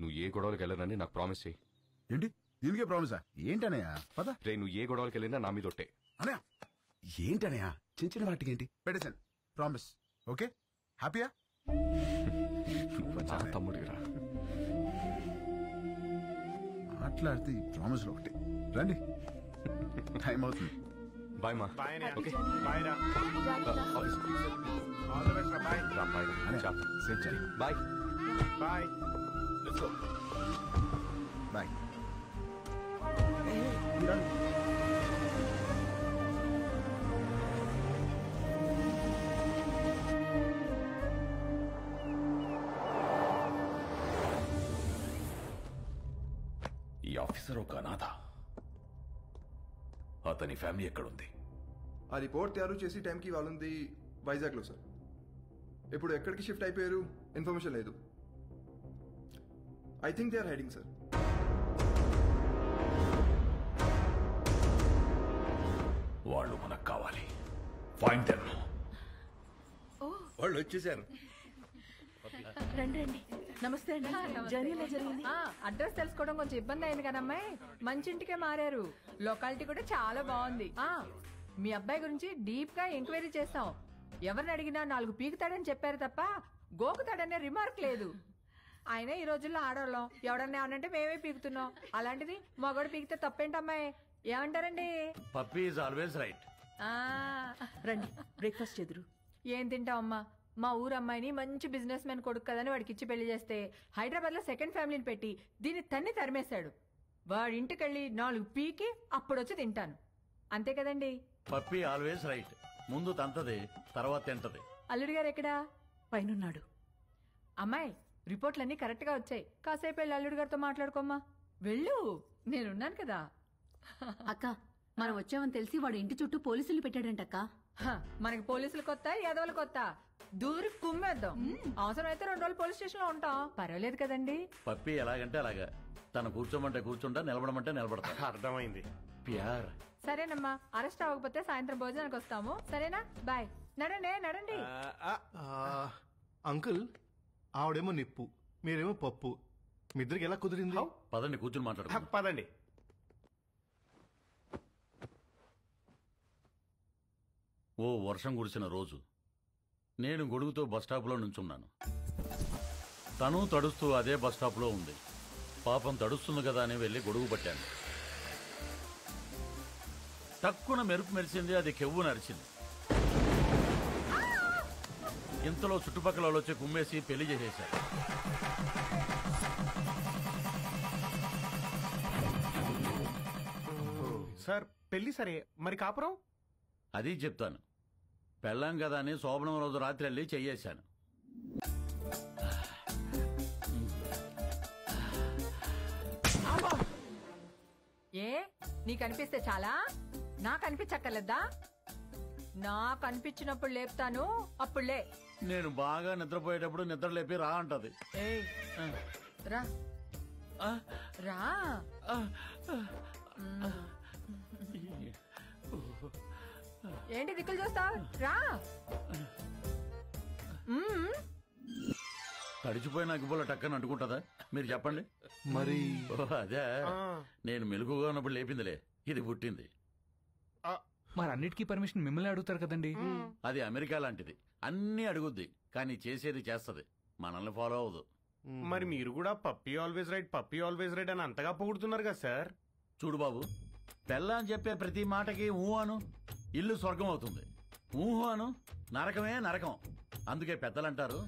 నువ్వు ఏ గొడవలకు వెళ్ళనని నాకు ప్రామిస్ చేయి. ఏంటి? దీనికే ప్రామిసా ఏంటనయా పద. రే నువ్వు ఏ గొడవలకు వెళ్ళినా నా మీద ఒట్టే. అనయా ఏంటనయా చిన్న చిన్న వాటికి ఏంటి? పెట్టేశాను. Promise okay? హ్యాపీయా నువ్వు నా మాట్లాడితే ఈ ప్రామిస్లో ఒకటి. రండి. టైం అవుతుంది. బాయ్ మా బాయ్ ఓకే బాయ్ రా ఆల్ ద బెస్ట్ బాయ్ రా బాయ్ రా సేఫ్ చేయి bye bye let's go bye అతని ఫ్యామిలీ ఎక్కడుంది? ఆ రిపోర్ట్ తయారు చేసి టైంకి వాళ్ళుంది వైజాగ్లో సార్. ఇప్పుడు ఎక్కడికి షిఫ్ట్ అయిపోయారు ఇన్ఫర్మేషన్ లేదు. I think they are hiding sir. వాళ్ళు మనకు కావాలి. ఫైండ్ దెమ్ వాళ్ళు వచ్చేసారు. రండి రండి. నమస్తే అండి. జర్నీ ఎలా జరిగింది? ఆ, అడ్రస్ తెలుసుకోవడం కొంచెం ఇబ్బంది అయింది కదమ్మాయి మంచి ఇంటికే మారారు. లొకాలిటీ కూడా చాలా బాగుంది. ఆ మీ అబ్బాయి గురించి డీప్గా ఎంక్వైరీ చేస్తాం. ఎవరిని అడిగినా నాలుగు పీకుతాడని చెప్పారు తప్ప గోకుతాడనే రిమార్క్ లేదు. ఆయన ఈ రోజుల్లో ఆడవాళ్ళం. ఎవడన్నా ఏమనంటే మేమే పీకుతున్నాం. అలాంటిది మగడు పీకితే తప్పేంటమ్మాయి ఏమంటారండి? పప్పీ ఈజ్ ఆల్వేస్ రైట్ ఆ. రండి బ్రేక్ఫాస్ట్ చెదురు. ఏం తింటావమ్మా? మా ఊరు అమ్మాయిని మంచి బిజినెస్ మ్యాన్ కొడుకు కదని వాడికి ఇచ్చి పెళ్ళి చేస్తే హైదరాబాద్లో సెకండ్ ఫ్యామిలీని పెట్టి దీన్ని తన్ని తరిమేశాడు. వాడి ఇంటికెళ్ళి నాలుగు పీకి అప్పుడొచ్చి తింటాను. అంతే కదండి? Puppy always right. ముందు తంతది తర్వాత తింటది. అల్లుడి గారు ఎక్కడా? పైనున్నాడు. అమ్మాయి రిపోర్ట్లన్నీ కరెక్ట్గా వచ్చాయి. కాసేపు వెళ్ళి అల్లుడి గారితో మాట్లాడుకోమ్మా. వెళ్ళు నేనున్నాను కదా. అక్క మనం వచ్చామని తెలిసి వాడు ఇంటి చుట్టూ పోలీసులు పెట్టాడంటక్క. హ, మనకి పోలీసులు కొత్త యాదవులు కొత్త. దూరి కుమ్మేద్దాం. అవసరమైతే రెండు రోజులు పోలీస్ స్టేషన్లో ఉంటాం. పర్వాలేదు కదండి. పప్పీ ఎలాగంటే అలాగా. తను కూర్చోమంటే కూర్చుంటా నిలబడమంటే నిలబడతా. అర్థమైంది. ప్యార్. సరేనమ్మా అరెస్ట్ అవ్వకపోతే సాయంత్రం భోజనానికి వస్తాము. సరేనా? బాయ్. నడండి నడండి. అంకుల్ ఆవిడేమో నిప్పు మీరేమో పప్పు. మీ ఇద్దరికి ఎలా కుదిరింది? పదండి కూర్చుని మాట్లాడుకుందాం. పదండి. ఓ వర్షం కురిసిన రోజు. నేను గొడుగుతో బస్టాప్లో నుంచున్నాను. తను తడుస్తూ అదే బస్టాప్లో ఉంది. పాపం తడుస్తుంది కదా అని వెళ్ళి గొడుగు పట్టాను. తక్కువ మెరుపు మెరిసింది అది కెవ్వు నరిచింది. ఇంతలో చుట్టుపక్కల వాళ్ళు వచ్చి కుమ్మేసి పెళ్ళి చేసేశారు. సార్ పెళ్ళి సరే. మరి కాపురం? అది చెప్తాను. పెళ్ళాం కదా అని శోభనం రోజు రాత్రి వెళ్ళి చెయ్యేశాను. ఏ? నీకు అనిపిస్తే చాలా? నాకు అనిపించక్కర్లేదా నాకు అనిపించినప్పుడు లేపుతాను అప్పుడు లే. నేను బాగా నిద్రపోయేటప్పుడు నిద్ర లేపి రా అంటది. ఏయ్ రా. రా. ఏంటి దిక్కులు చూస్తా రా. తడిచిపోయిన టక్కని అంటుకుంటుందా? మీరు చెప్పండి. మరి? అదే. నేను మెలుగుగా ఉన్నప్పుడు లేపిందిలే. ఇది పుట్టింది. మరి అన్నిటికీ పర్మిషన్ మిమ్మల్ని అడుగుతారు కదండి. అది అమెరికా లాంటిది. అన్నీ అడుగుద్ది కానీ చేసేది చేస్తది. మనల్ని ఫాలో అవ్వదు. మరి మీరు కూడా puppy always right puppy always right అని అంతగా పొగుడుతున్నారు కదా సార్? చూడు బాబు పెళ్ళ అని చెప్పే ప్రతి మాటకి ఊ అను ఇల్లు స్వర్గం అవుతుంది. ఊహు అను నరకమే నరకం. అందుకే పెద్దలంటారు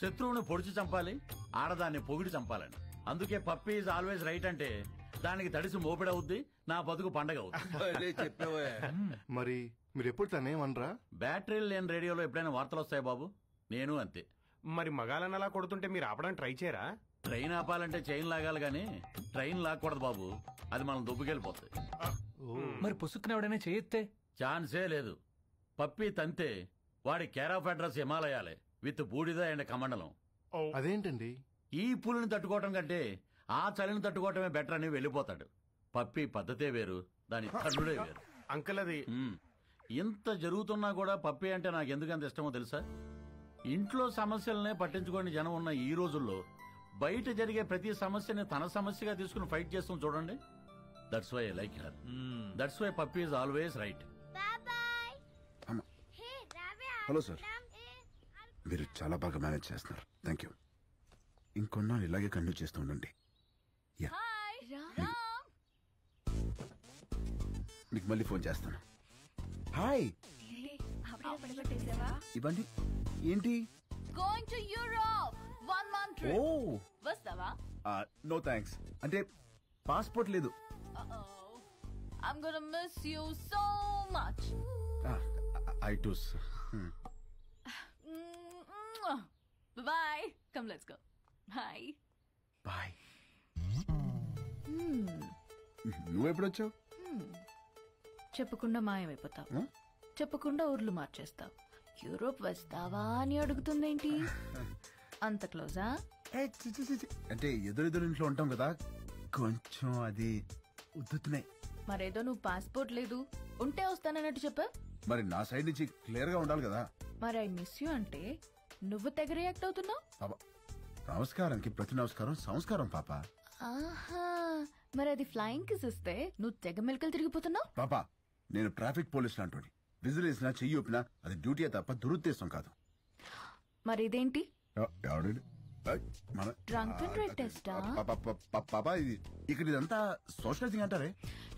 శత్రువుని పొడిచి చంపాలి ఆడదాన్ని పొగిడి చంపాలని. అందుకే పప్పీ ఈజ్ ఆల్వేస్ రైట్ అంటే దానికి తడిసి మోపిడవుద్ది నా బతుకు పండగ మరి మీరు ఎప్పుడు తనేమనరా? బ్యాటరీలు లేని రేడియోలో ఎప్పుడైనా వార్తలు వస్తాయి బాబు? నేను అంతే. మరి మగాలని అలా కొడుతుంటే మీరు ఆపడానికి ట్రై చేయరా? ట్రైన్ ఆపాలంటే చైన్ లాగాలి కానీ ట్రైన్ లాక్కూడదు బాబు. అది మనం దుబ్బుకెళ్ళిపోతుంది మరి పుసుక్కున ఎవడైనా చేయొత్తే? ఛాన్సే లేదు. పప్పి తంతే వాడి కేర్ ఆఫ్ అడ్రస్ హిమాలయాలే విత్ బూడిద అండ్ కమండలం. అదేంటండి? ఈ పులిని తట్టుకోవటం కంటే ఆ చలిని తట్టుకోవటమే బెటర్ అని వెళ్ళిపోతాడు. పప్పి పద్ధతే వేరు దాని తండ్రుడే వేరు. అంకుల్ అది ఇంత జరుగుతున్నా కూడా పప్పి అంటే నాకు ఎందుకు అంత ఇష్టమో తెలుసా? ఇంట్లో సమస్యలనే పట్టించుకోని జనం ఉన్న ఈ రోజుల్లో బయట జరిగే ప్రతి సమస్యని తన సమస్యగా తీసుకుని ఫైట్ చేస్తాం చూడండి. That's why like her that's why puppy is always right hello sir మీరు చాలా బాగా మేనేజ్ చేస్తున్నారు. థ్యాంక్ యూ ఇంకొన్నాళ్ళు ఇలాగే కంటిన్యూ చేస్తూ ఉండండి. యా మీకు మళ్ళీ ఫోన్ చేస్తాను. హాయ్ ఇవ్వండి. ఏంటి? Going to Europe one month ఓ. వస్తావా? నో థ్యాంక్స్ అంటే పాస్పోర్ట్ లేదు. I'm gonna miss you so much I twos bye come let's go bye bye నువ్వు ఎప్పుడు వచ్చావు చెప్పకుండా మాయమైపోతావు. చెప్పకుండా ఊర్లు మార్చేస్తావు. యూరోప్ వస్తావా అని అడుగుతుందేంటి? అంత క్లోజా. అంటే ఎదురెదురు ఇంట్లో ఉంటాం కదా కొంచెం అది ఉద్దుతున్నాయి మరేదో నువ్వు పాస్పోర్ట్ లేదు ఉంటే వస్తానన్నట్టు చెప్పా. మరి నా సైడ్ నుంచి క్లియర్గా ఉండాలి కదా. మరి ఐ మిస్ యూ అంటే నువ్వు తెగ రియాక్ట్ అవుతున్నావు? పాప నమస్కారానికి ప్రతి నమస్కారం సంస్కారం పాప. ఆహా మరి అది ఫ్లయింగ్ కిస్ ఇస్తే నువ్వు తెగ మెలకలు తిరిగిపోతున్నావు? పాప నేను ట్రాఫిక్ పోలీస్ లాంటి విజిల్ వేసినా చెయ్యి ఊపినా అది డ్యూటీ తప్ప దురుద్దేశం కాదు. మరి ఇదేంటి? ఎవ- ఎవడు ఏయ్, మన డ్రంక్ అండ్ డ్రైవ్ టెస్టా పా- పా- పా- పా- పాప ఇది ఇక్కడ ఇదంతా సోషలైజింగ్ అంటారే?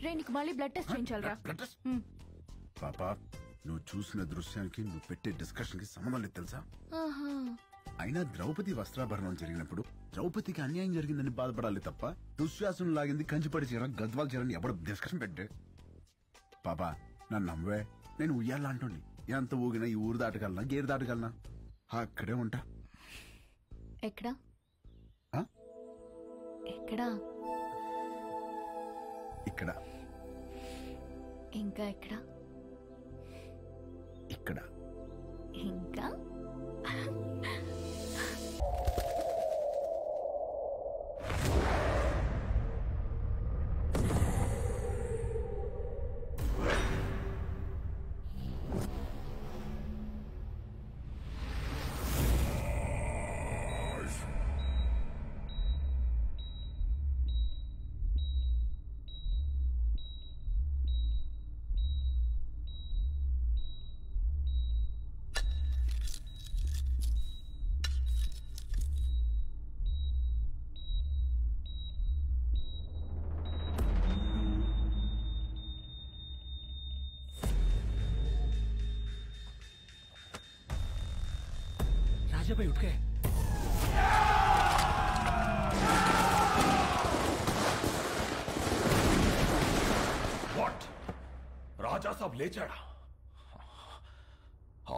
రే నీకు మళ్ళీ బ్లడ్ టెస్ట్ చేయించాలరా. హ్మ్. పాప నువ్వు చూసిన దృశ్యానికి నువ్వు పెట్టే డిస్కషన్కి సంబంధం లేదు తెలుసా? ఆహా. అయినా ద్రౌపది వస్త్రాభరణం జరిగినప్పుడు ద్రౌపదికి అన్యాయం జరిగిందని బాధపడాలి తప్ప దుశ్శాసనం లాగింది కంచిపడి చీర గద్వాల చీరని ఎవడు డిస్కషన్ పెట్టే పాపా నన్ను నమ్మవే. నేను ఉయ్యాలా అంటుండి. ఎంత ఊగినా ఈ ఊరు దాటగలనా గేరు దాటగలనా? అక్కడే ఉంటా. ఎక్కడా? ఎక్కడా? ఇక్కడ. ఇంకా ఎక్కడా? ఇక్కడ. ఇంకా? राजा भाई उठ गए వాట్ రాజా సాబ్ లేచాడా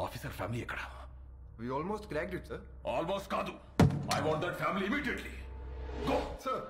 ఆఫీసర్ ఫ్యామిలీ ఎక్కడ we almost cracked it sir almost కాదు I want that family immediately go sir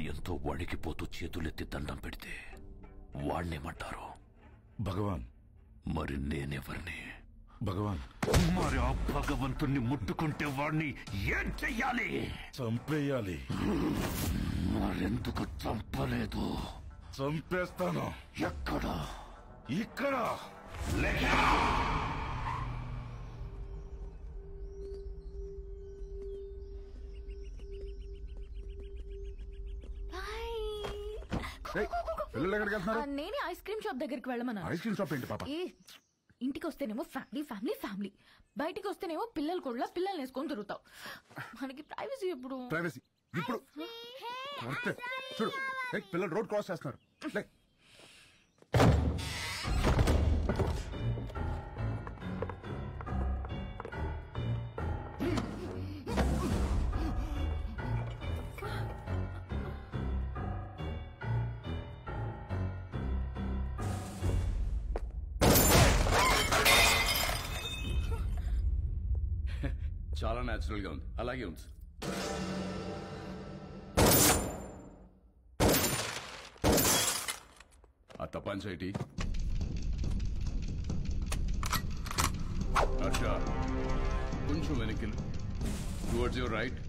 భయంతో వణికిపోతూ చేతులెత్తి దండం పెడితే వాణ్ణేమంటారు? భగవాన్. మరి నేనెవరిని? భగవాన్. మరి ఆ భగవంతుణ్ణి ముట్టుకుంటే వాణ్ణి ఏం చెయ్యాలి? చంపేయాలి. మరెందుకు చంపలేదు? చంపేస్తాను. ఎక్కడ? ఇక్కడ. పిల్లలు ఎక్కడికి వెళ్తున్నారు? ఆ, నేనే ఐస్ క్రీమ్ షాప్ దగ్గరికి వెళ్ళమన్నాను. ఐస్ క్రీమ్ షాప్ ఏంటి పాప? ఏ ఇంటికి వస్తేనేమో ఫ్యామిలీ ఫ్యామిలీ ఫ్యామిలీ. బయటికి వస్తేనేమో పిల్లలు కూడా పిల్లల్ని వేసుకొని తిరుగుతావు. మనకి ప్రైవసీ ఎప్పుడు? ప్రైవసీ. ఇప్పుడు. చూడు ఏయ్, పిల్లలు రోడ్ క్రాస్ చేస్తున్నారు. లే. చాలా న్యాచురల్గా ఉంది అలాగే ఉంది సార్ ఆ తపాంచైటి హర్ష కొంచెం వెనక్కి towards your right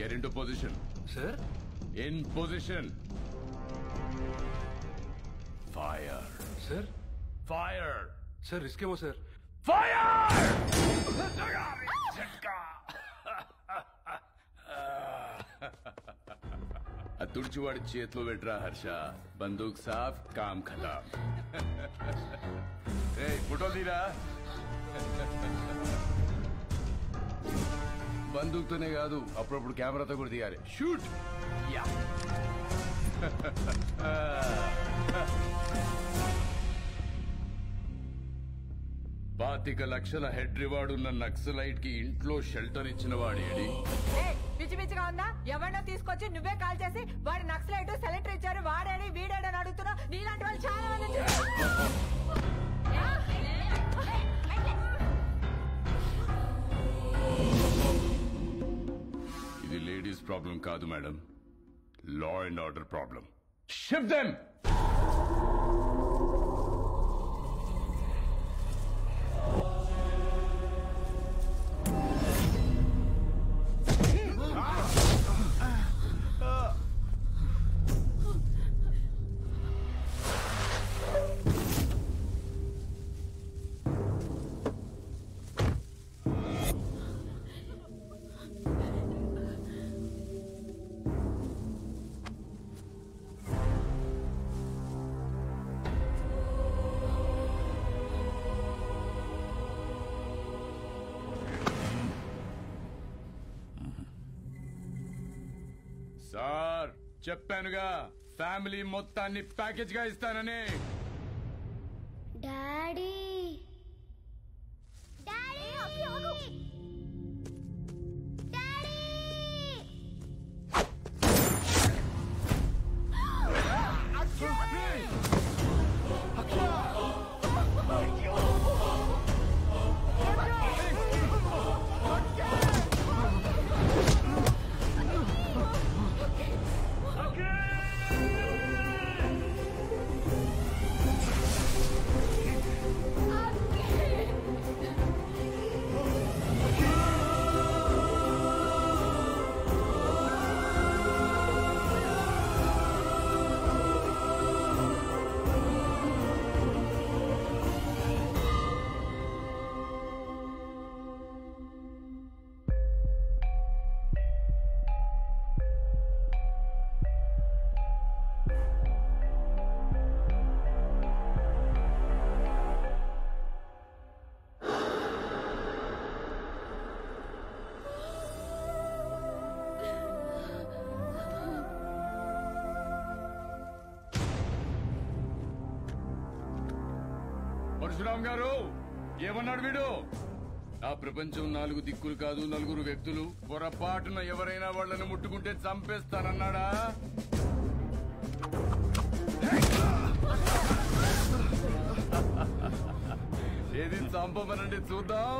get in to position sir in position fire sir fire sir risk ఏమో సార్ ఆ తుడిచివాడి చేతిలో పెట్టరా హర్ష? బందూక్ సాఫ్ కామ్ ఖతాం ఏ ఫోటో తీరా? బందూక్తోనే కాదు అప్పుడప్పుడు కెమెరాతో కూడా తీయాలి. షూట్! యా. పాతిక లక్షల హెడ్ రివార్డ్ ఉన్న నక్సలైట్కి ఇంట్లో షెల్టర్ ఇచ్చిన వాడేడి? ఏయ్, పిచ్చి పిచ్చిగా ఉందా ఎవరినో తీసుకొచ్చి నువ్వే కాల్ చేసి వాడు నక్సలైట్ సెలెక్టర్ ఇచ్చారు వాడాడి వీడాడని అడుగుతున్నా. నీలాంటి వాళ్ళు చాలా మంది. ఇది లేడీస్ ప్రాబ్లం కాదు madam. Law and order problem. Shift them చెప్పానుగా ఫ్యామిలీ మొత్తాన్ని ప్యాకేజ్గా ఇస్తానని. ఏమన్నాడు వీడు? ఆ ప్రపంచం నాలుగు దిక్కులు కాదు నలుగురు వ్యక్తులు. పొరపాటున ఎవరైనా వాళ్ళని ముట్టుకుంటే చంపేస్తానన్నాడా? ఏది చంపమనండి చూద్దాం.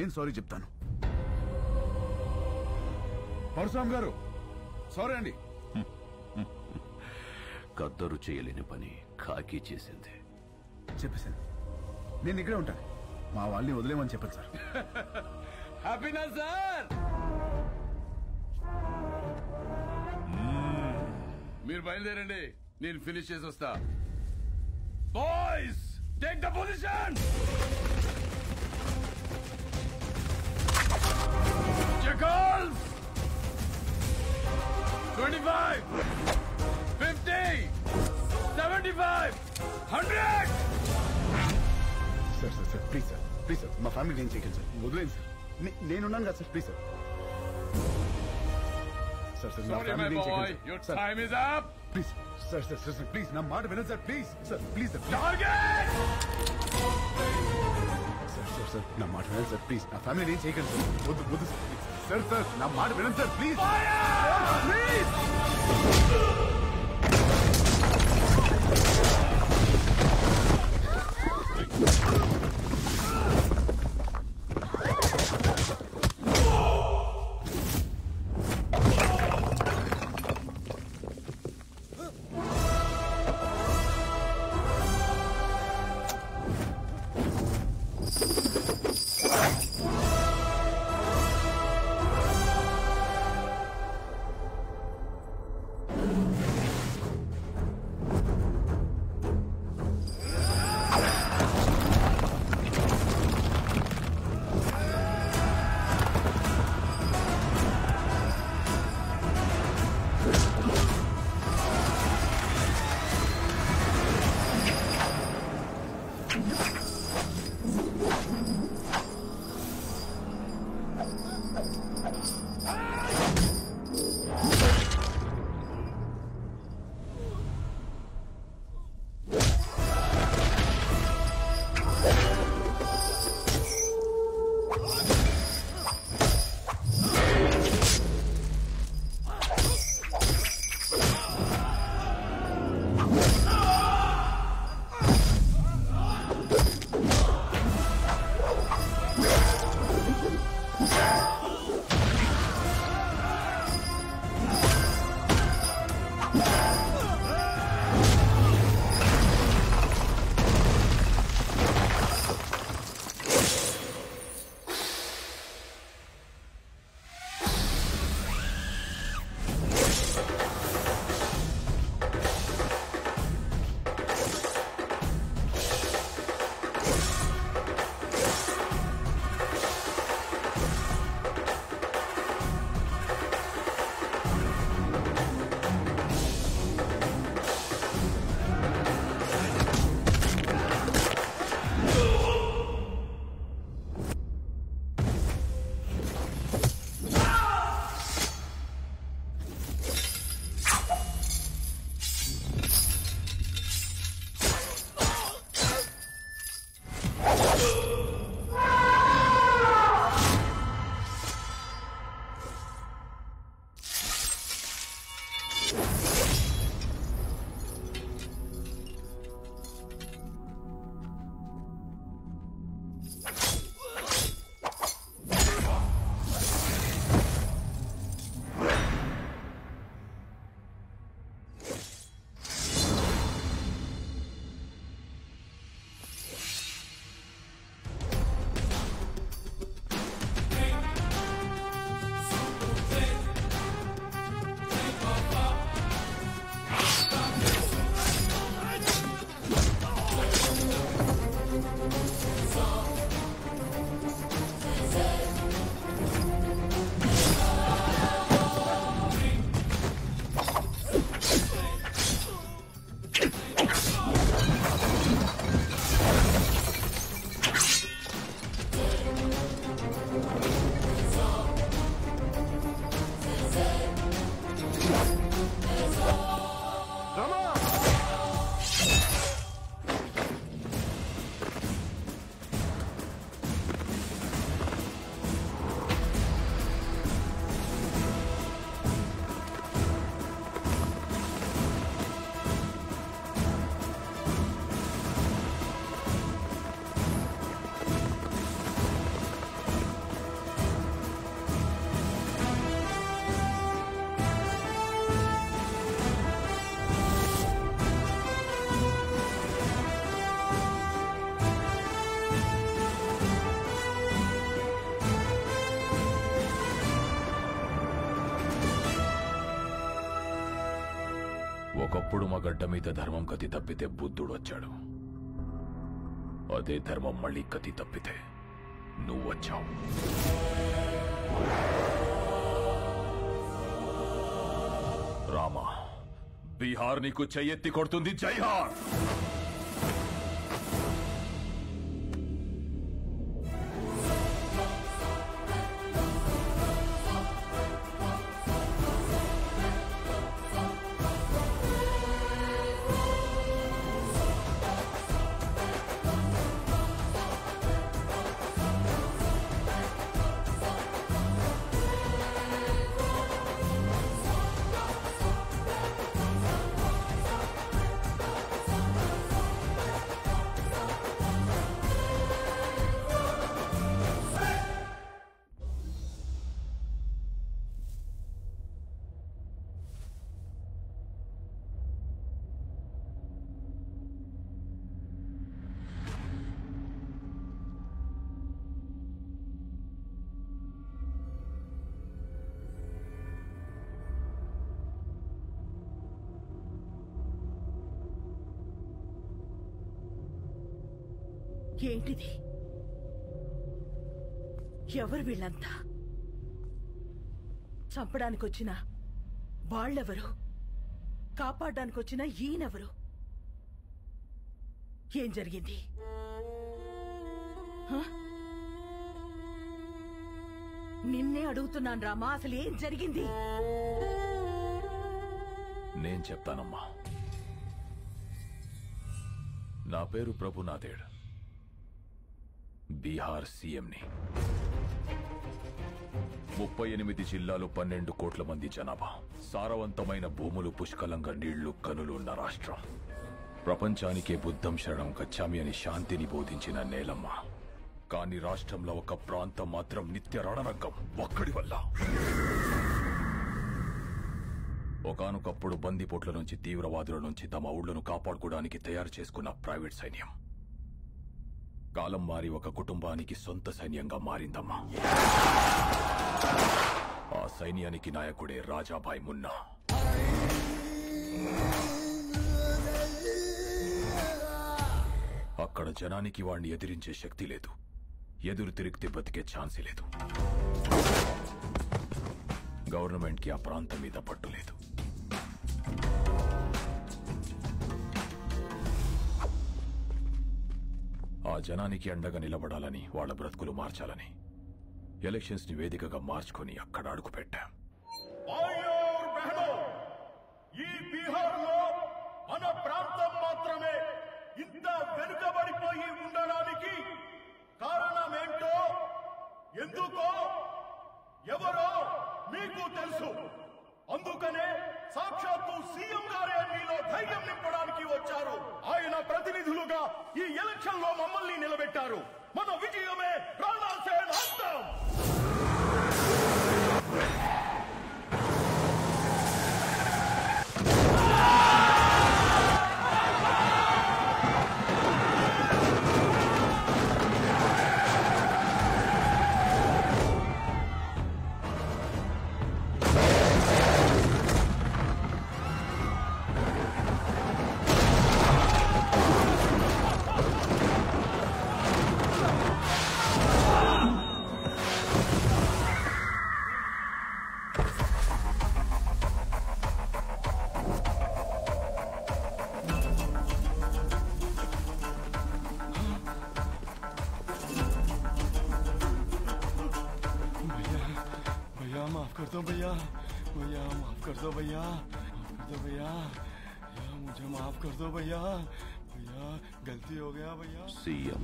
నేను సారీ చెప్తాను. పరశురామ్ గారు సారీ అండి. కద్దరు చేయలేని పని ఖాకీ చేసింది. చెప్పేశాను. నేను ఇక్కడే ఉంటాను. మా వాళ్ళని వదిలేమని చెప్పండి సార్. హ్యాపీనా సార్? మీరు బయలుదేరండి. నేను ఫినిష్ చేసి వస్తా. Boys take the position Jackals! 25, 50, 75, 100! Sir sir sir please sir please sir మా ఫ్యామిలీ ఏం చేయకండి సార్ వదిలేండి సార్ నే- నేనున్నాను కదా sir please sir sir sir నా Sorry, my ఫ్యామిలీ ఏం boy. చేయగలరు? Your sir, time is up. Please sir sir sir sir please నా మాట వినండి sir please sir please sir sir sir sir నా మాట వినండి సార్ ప్లీజ్ నా ఫ్యామిలీ ఏం చేయగలరు సార్ వద్దు వద్దు సార్ సార్ సార్ నా మాట వినండి సార్ ప్లీజ్ ప్లీజ్ ఒకప్పుడు మా గడ్డ మీద ధర్మం గతి తప్పితే బుద్ధుడు వచ్చాడు. అదే ధర్మం మళ్ళీ గతి తప్పితే నువ్వు వచ్చావు. రామా బీహార్ నీకు చెయ్యెత్తి కొడుతుంది జైహార్. చంపడానికి వచ్చిన వాళ్ళెవరు? కాపాడడానికి వచ్చిన ఈయనెవరు? ఏం జరిగింది? నిన్నే అడుగుతున్నాను రామా అసలు ఏం జరిగింది? నేను చెప్తానమ్మా. నా పేరు ప్రభునాథేడ్ బీహార్ సీఎంని. ముప్పై ఎనిమిది జిల్లాలు పన్నెండు కోట్ల మంది జనాభా. సారవంతమైన భూములు పుష్కలంగా నీళ్ళు కనులు ఉన్న రాష్ట్రం. ప్రపంచానికే బుద్ధం శరణం గచ్చామి అని శాంతిని బోధించిన నేలమ్మ. కానీ రాష్ట్రంలో ఒక ప్రాంతం మాత్రం నిత్య రణరంగం ఒక్కడి వల్ల. ఒకనొకప్పుడు బందిపోట్ల నుంచి తీవ్రవాదుల నుంచి తమ ఊళ్ళను కాపాడుకోవడానికి తయారు చేసుకున్న ప్రైవేట్ సైన్యం. కాలం మారి ఒక కుటుంబానికి సొంత సైన్యంగా మారిందమ్మా. ఆ సైన్యానికి నాయకుడే రాజాభాయ్ మున్నా. అక్కడ జనానికి వాణ్ణి ఎదిరించే శక్తి లేదు. ఎదురు తిరిగితే బతికే ఛాన్సే లేదు. గవర్నమెంట్కి ఆ ప్రాంతం మీద పట్టు లేదు. ఆ జనానికి అండగా నిలబడాలని వాళ్ళ బ్రతుకులు మార్చాలని. ఎలక్షన్స్ని వేదికగా మార్చుకొని అక్కడ అడుగుపెట్టాం ఈ బీహార్లో మన ప్రాంతం మాత్రమే ఇంత వెనుకబడిపోయి ఉండడానికి కారణమేంటో ఎందుకో ఎవరో మీకు తెలుసు. అందుకనే సాక్షాత్తు సీఎం గారే మీలో ధైర్యం నింపడానికి వచ్చారు. ఆయన ప్రతినిధులుగా ఈ ఎలక్షన్లో మమ్మల్ని నిలబెట్టారు. మన విజయమే రాణాసేన అంతం हो गया भैया। సీఎం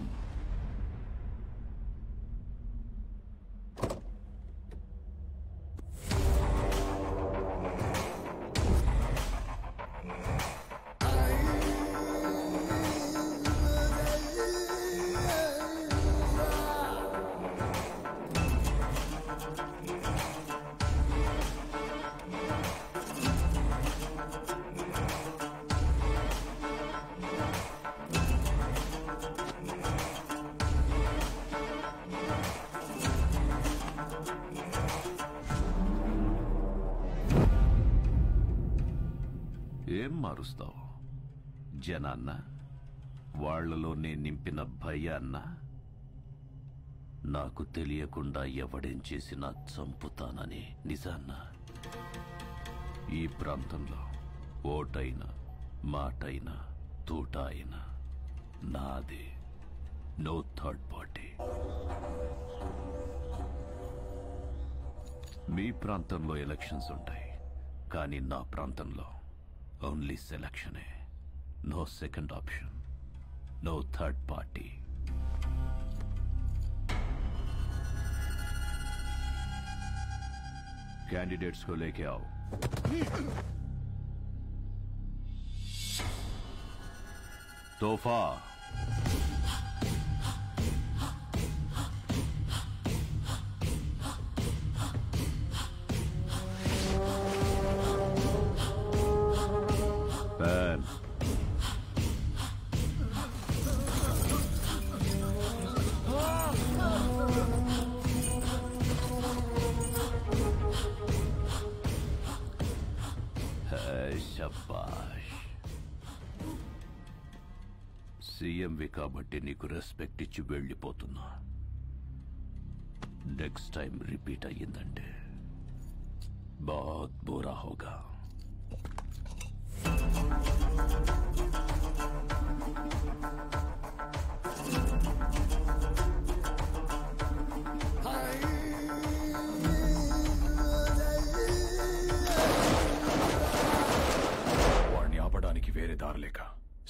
నువ్వేం మారుస్తావు? జనాన్న వాళ్ళలో నేను నింపిన భయాన్న నాకు తెలియకుండా ఎవడేం చేసినా చంపుతానని నిజాన్న ఈ ప్రాంతంలో ఓటైనా మాటైనా తూట అయినా నాదే. No third party. మీ ప్రాంతంలో ఎలక్షన్స్ ఉంటాయి కానీ నా ప్రాంతంలో Only selection है No second option. No third party. Candidates को लेके आओ तोहफा సీఎంవి కాబట్టి నీకు రెస్పెక్ట్ ఇచ్చి వెళ్ళిపోతున్నా. నెక్స్ట్ టైం రిపీట్ అయ్యిందంటే బాత్ బురా హోగా. వాడిని ఆపడానికి వేరే దారి లేక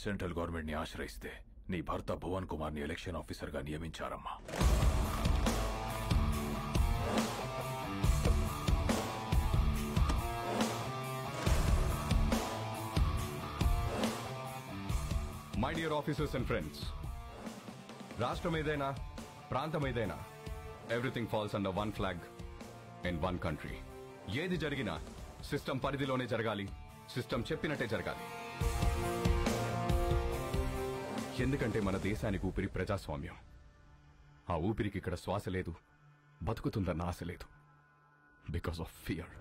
సెంట్రల్ గవర్నమెంట్ని ఆశ్రయిస్తే నీ భర్త భువన్ కుమార్ని ఎలక్షన్ ఆఫీసర్గా నియమించారమ్మా. My dear officers and friends రాష్ట్రం ఏదైనా ప్రాంతం ఏదైనా everything falls under one flag in one country ఏది జరిగినా సిస్టమ్ పరిధిలోనే జరగాలి సిస్టమ్ చెప్పినట్టే జరగాలి. ఎందుకంటే మన దేశానికి ఊపిరి ప్రజాస్వామ్యం. ఆ ఊపిరికి ఇక్కడ శ్వాస లేదు బతుకుతుందన్న ఆశ లేదు. బికాస్ ఆఫ్ ఫియర్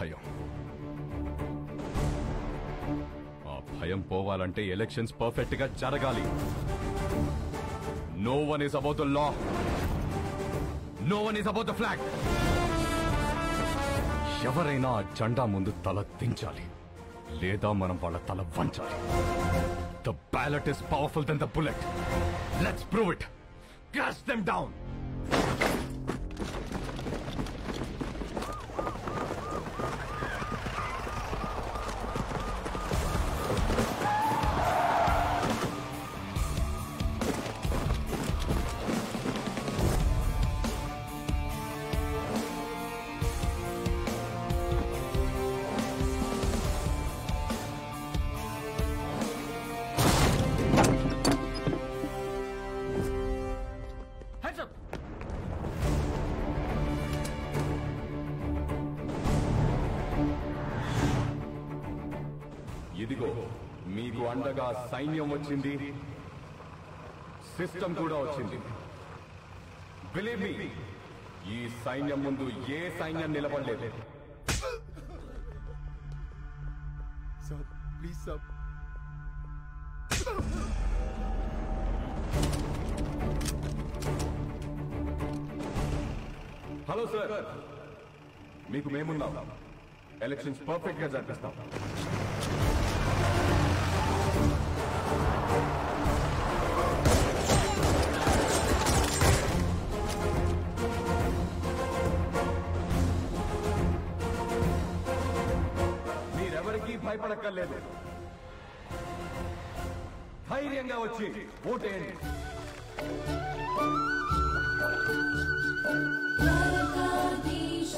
భయం. ఆ భయం పోవాలంటే ఎలక్షన్స్ పర్ఫెక్ట్గా జరగాలి. No one is about the law no one is about the flag ఎవరైనా ఆ జెండా ముందు తల దించాలి. లేదా మనం వాళ్ళ తల వంచాలి. The ballot is powerful then the bullet let's prove it crash them down సైన్యం వచ్చింది. సిస్టమ్ కూడా వచ్చింది. బిలీవ్ మీ ఈ సైన్యం ముందు ఏ సైన్యం నిలబడలేదు. Sir please sir hello sir మీకు మేమున్నాం. ఎలక్షన్స్ పర్ఫెక్ట్గా జరిపిస్తాం. భయపడక్కర్లేదు ధైర్యంగా వచ్చి ఓటేయండి భారతదేశ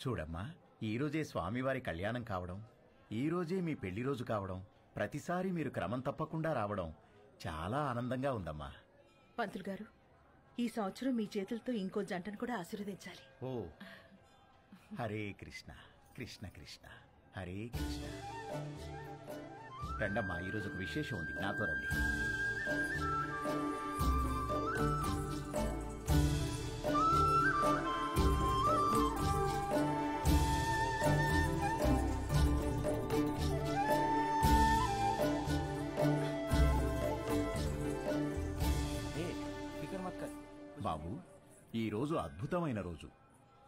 చూడమ్మా ఈ రోజే స్వామివారి కళ్యాణం కావడం ఈ రోజే మీ పెళ్ళి రోజు కావడం ప్రతిసారి మీరు క్రమం తప్పకుండా రావడం చాలా ఆనందంగా ఉందమ్మా. పంతులు గారు ఈ సంవత్సరం మీ చేతులతో ఇంకో జంటను కూడా ఆశీర్వదించాలి. ఓ హరే కృష్ణ కృష్ణ కృష్ణ హరే కృష్ణ. రండమ్మా ఈరోజు ఒక విశేషం ఉంది నాతో రండి. బాబు ఈ రోజు అద్భుతమైన రోజు.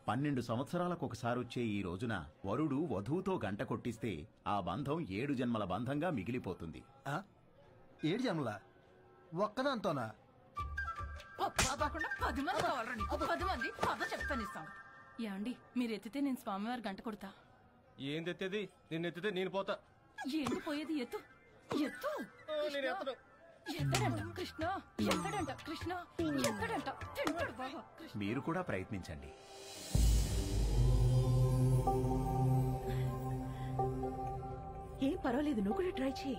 పన్నెండు సంవత్సరాలకు ఒకసారి వచ్చే ఈ రోజున వరుడు వధువుతో గంట కొట్టిస్తే ఆ బంధం ఏడు జన్మల బంధంగా మిగిలిపోతుంది. ఏడు జన్మల? ఒక్కదాంతోనా? కాకుండా పది మంది కావాలరా నీకు? పది మంది? కథ చెప్తాను ఇస్తాం ఏమండి మీరు ఎత్తితే నేను స్వామివారి గంట కొడతా. ఏం తెత్తేది నిన్ను ఎత్తితే నేను పోతా. ఏంటి పోయేది? ఎత్తు. ఎత్తు. ఎక్కడంట? కృష్ణ ఎక్కడంట? కృష్ణ ఎక్కడంట? తింటాడు బాగా మీరు కూడా ప్రయత్నించండి. ఏం పర్వాలేదు నువ్వు కూడా ట్రై చేయి.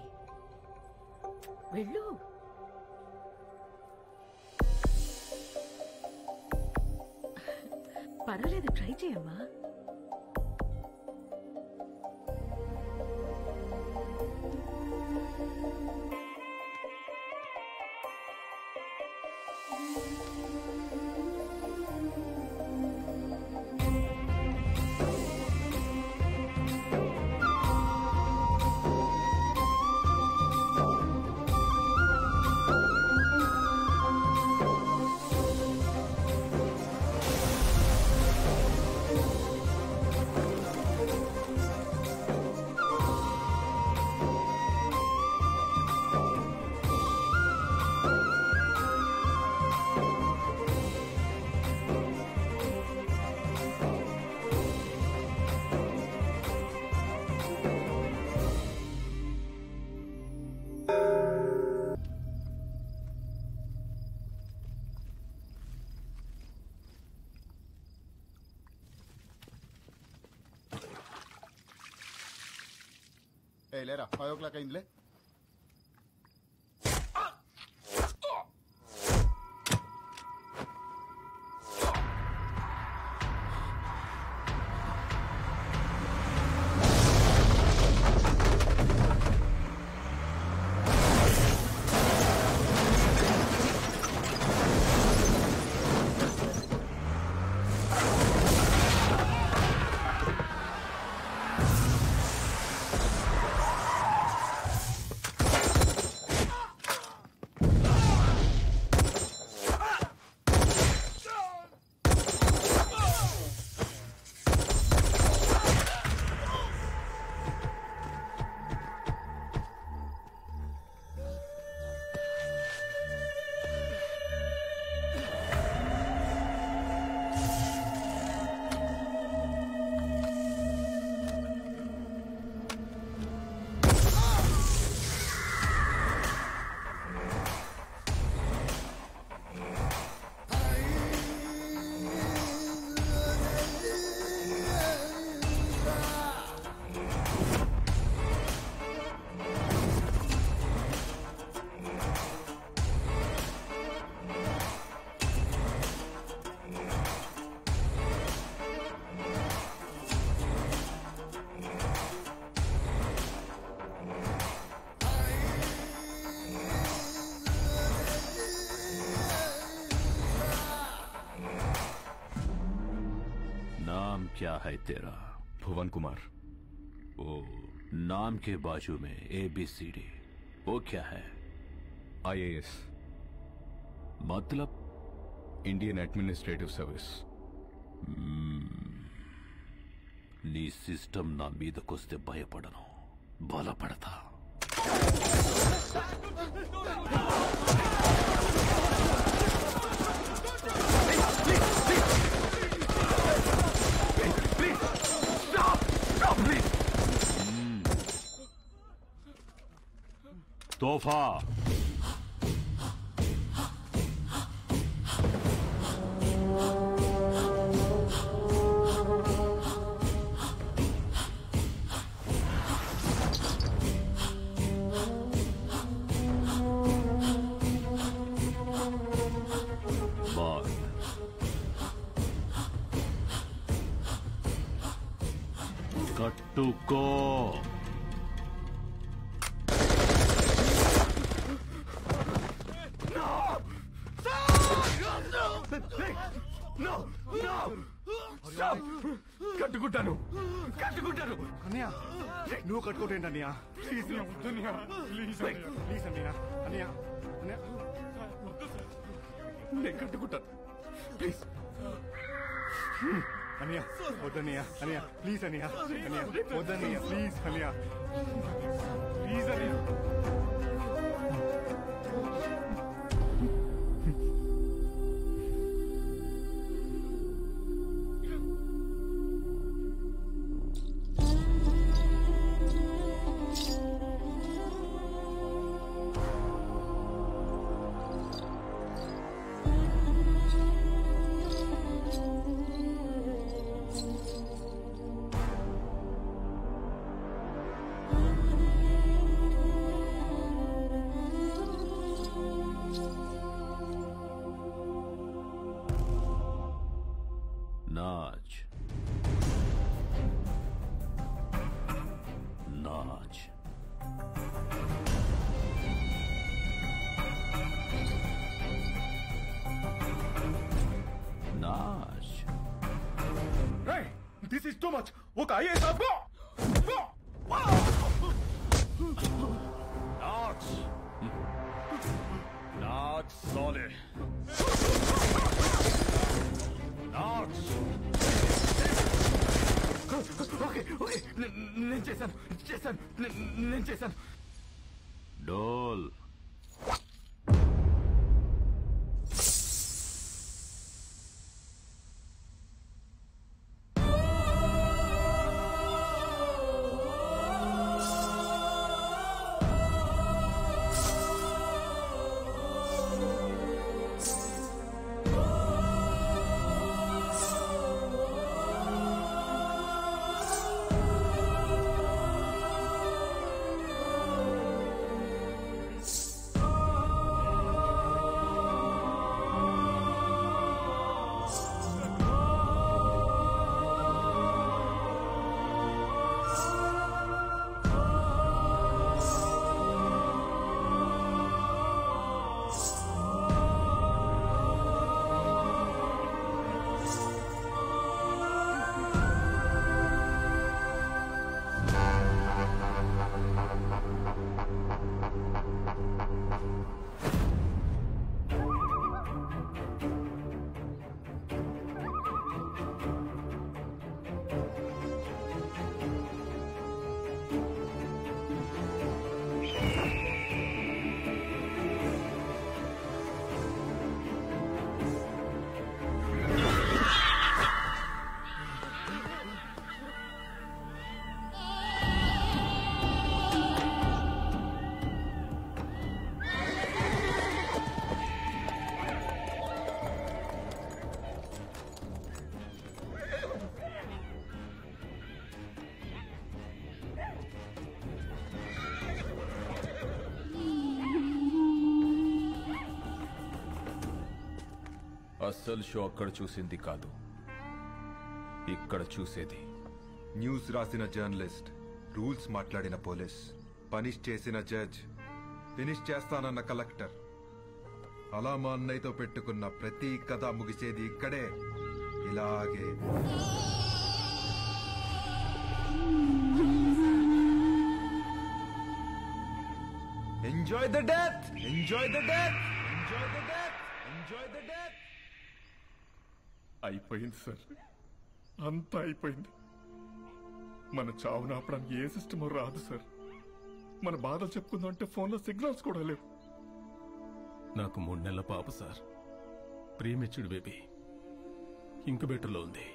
వెళ్ళు. పర్వాలేదు ట్రై చేయమ్మా. ఏ లేరా ఫైవ్ ఓ क्या है तेरा भुवन कुमार ओ नाम के बाजू में ए बी सी डी वो क्या है ఐఏఎస్ मतलब ఇండియన్ అడ్మినిస్ట్రేటివ్ సర్వీస్ నీ సిస్టమ్ నా మీదకొస్తే భయపడను బలపడతా Stofa. నేను కట్టుకుంటాను ప్లీజ్ అన్నయ్య వద్దన్నయ్య అన్నయ్య ప్లీజ్ అన్నయ్య అన్నయ్య వద్దన్నయ్య ప్లీజ్ అన్నయ్య ప్లీజ్ అన్నయ్య అస్సలు షో అక్కడ చూసింది కాదు. ఇక్కడ చూసేది. న్యూస్ రాసిన జర్నలిస్ట్ రూల్స్ మాట్లాడిన పోలీస్ పనిష్ చేసిన జడ్జ్ ఫినిష్ చేస్తానన్న కలెక్టర్. అలా మా అన్నయ్యతో పెట్టుకున్న ప్రతి కథ ముగిసేది ఇక్కడే. ఇలాగే. Enjoy the death enjoy the death enjoy the death enjoy the death అయిపోయింది సార్. అంతా అయిపోయింది. మన చావు నాపడానికి ఏ సిస్టమో రాదు సార్. మన బాధలు చెప్పుకుందాం అంటే ఫోన్లో సిగ్నల్స్ కూడా లేవు. నాకు మూడు నెలల పాప సార్. Premature baby. ఇంక్యుబేటర్లో ఉంది.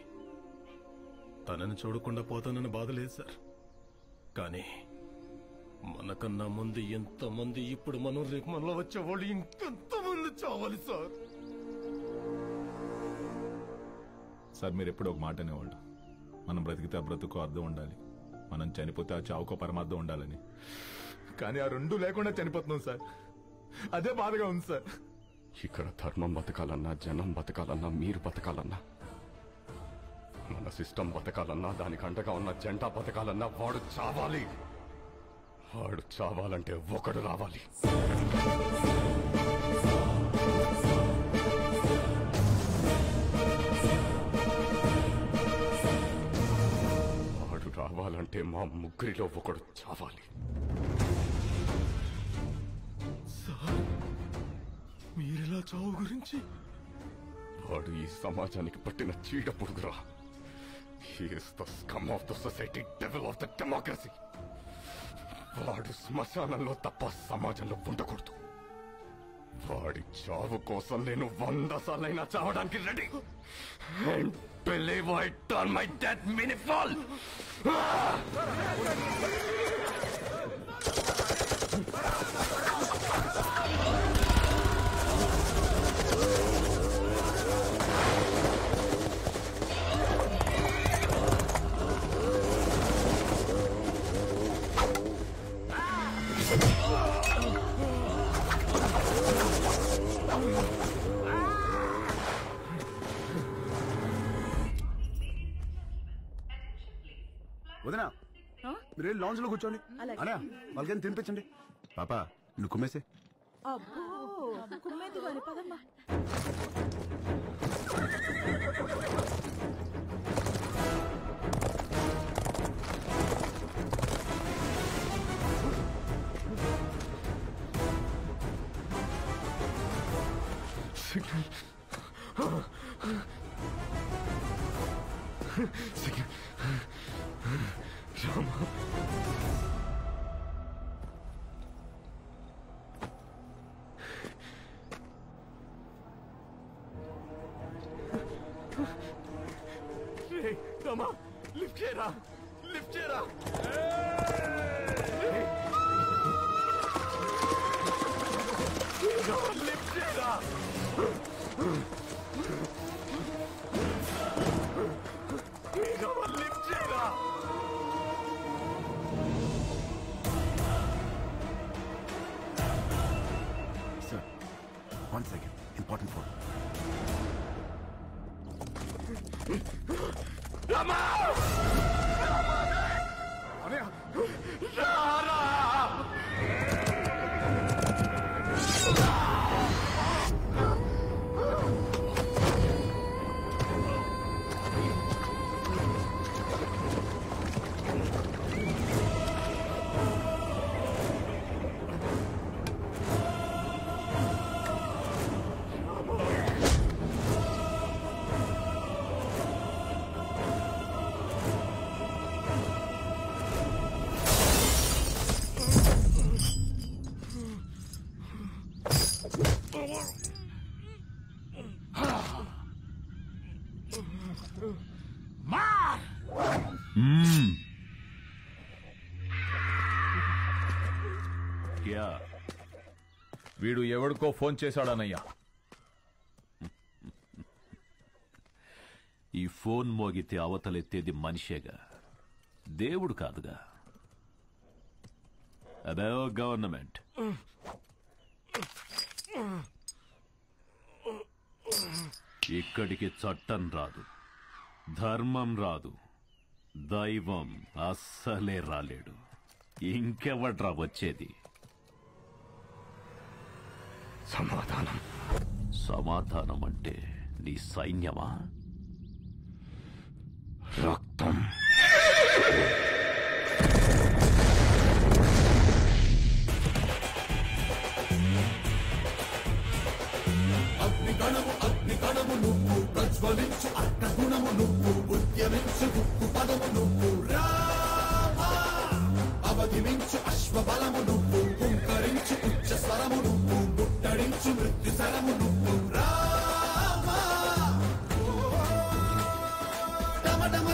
తనని చూడకుండా పోతానన్న బాధ లేదు సార్. కానీ మనకన్నా ముందు ఎంతమంది ఇప్పుడు మనం రేపు మనలో వచ్చేవాళ్ళు ఇంకెంతమంది చావాలి సార్. సార్ మీరు ఎప్పుడు ఒక మాట అనేవాళ్ళు మనం బ్రతికితే ఆ బ్రతుకు అర్థం ఉండాలి. మనం చనిపోతే ఆ చావుకో పరమార్థం ఉండాలని. కానీ ఆ రెండు లేకుండా చనిపోతున్నాం సార్. అదే బాధగా ఉంది సార్. ఇక్కడ ధర్మం బతకాలన్నా జనం బతకాలన్నా మీరు బతకాలన్నా మన సిస్టమ్ బతకాలన్నా దానికి అండగా ఉన్న జెండా బతకాలన్నా వాడు చావాలి. వాడు చావాలంటే ఒకడు రావాలి. రావాలంటే మా ముగ్గురిలో ఒకడు చావాలి. సార్ మీరెలా చావు గురించి? వాడు ఈ సమాజానికి పట్టిన చీడ పురుగురా he's the scum of the society devil of the democracy వాడు శ్మశానంలో తప్ప సమాజంలో ఉండకూడదు. వాడి చావు కోసం నేను వంద సార్లైనా చావడానికి ready. And believe I turn my death meaningful లాంజ్లో కూర్చోండి. అనా వాళ్ళకని తినిపించండి. పాప నువ్వు కుమ్మేసే. అబ్బో కుమ్మేది పదమ్మా. వీడు ఎవడికో ఫోన్ చేశాడనయ్యా. ఈ ఫోన్ మోగితే అవతలెత్తేది మనిషేగా. దేవుడు కాదుగా. అదే గవర్నమెంట్. ఇక్కడికి చట్టం రాదు. ధర్మం రాదు. దైవం అస్సలే రాలేడు. ఇంకెవడ్రా వచ్చేది? సమాధానం. సమాధానం అంటే నీ సైన్యమా? రక్తం. అగ్నిగణము అగ్నిగణము నువ్వు ప్రజ్వలించు అర్కగుణము నువ్వు ఉద్యమించు దుక్కు పదము నువ్వు రామా. అవధి మించు అశ్వబలము నువ్వు హుంకరించు ఉచ్చ స్వరము నువ్వు ముట్టడించు మృత్యు శరము నువ్వు రామా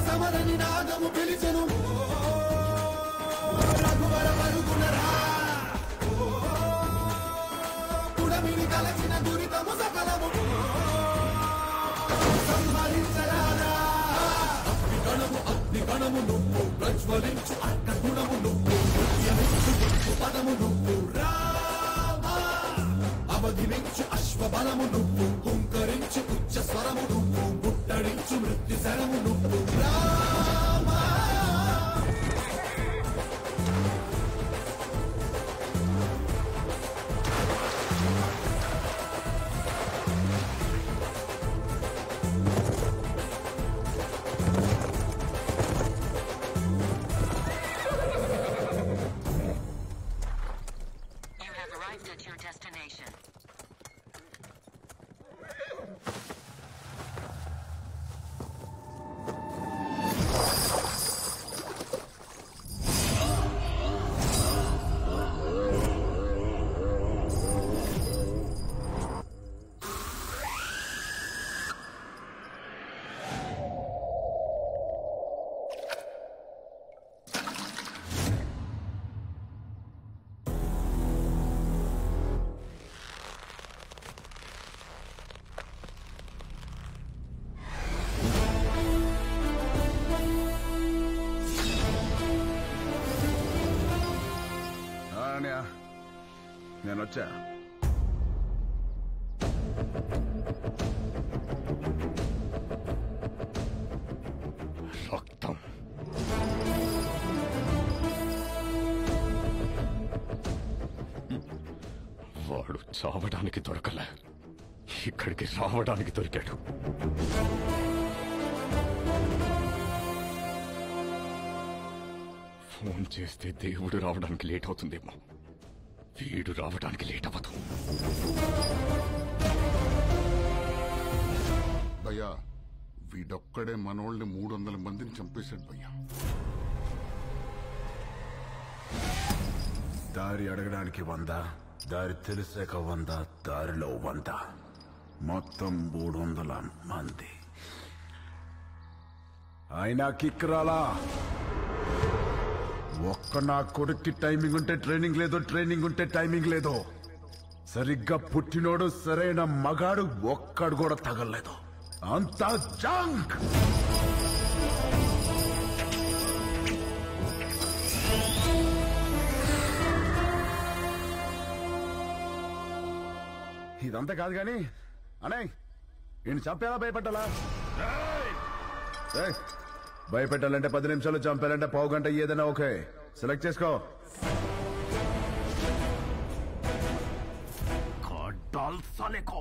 సమర నినాదము పిలిచెను రఘువర పరుగున రా కలచిన దురితము సకలము నువ్వు ప్రజ్వలించు నువ్వు చావడానికి దొరకలే. ఇక్కడికి రావడానికి దొరికాడు. ఫోన్ చేస్తే దేవుడు రావడానికి లేట్ అవుతుందేమో. వీడు రావడానికి లేట్ అవ్వదు. భయ్యా వీడొక్కడే మనోళ్ళని మూడు వందల మందిని చంపేశాడు భయ్యా. దారి అడగడానికి వంద? దారి తెలిసాక వంద దారిలో వంద. మొత్తం మూడు వందల మంది. అయినా కిక్ రాలా? ఒక్క నా కొడుక్కి టైమింగ్ ఉంటే ట్రైనింగ్ లేదు ట్రైనింగ్ ఉంటే టైమింగ్ లేదు. సరిగ్గా పుట్టినోడు సరైన మగాడు ఒక్కడు కూడా తగలలేదు. అంతా జంక్! ఇదంతా కాదు కానీ అనే ఈయన చంపేలా భయపెట్టాలా ఏయ్, భయపెట్టాలంటే పది నిమిషాలు చంపాలంటే పావు గంట ఏదైనా ఓకే సెలెక్ట్ చేసుకో डाल साले को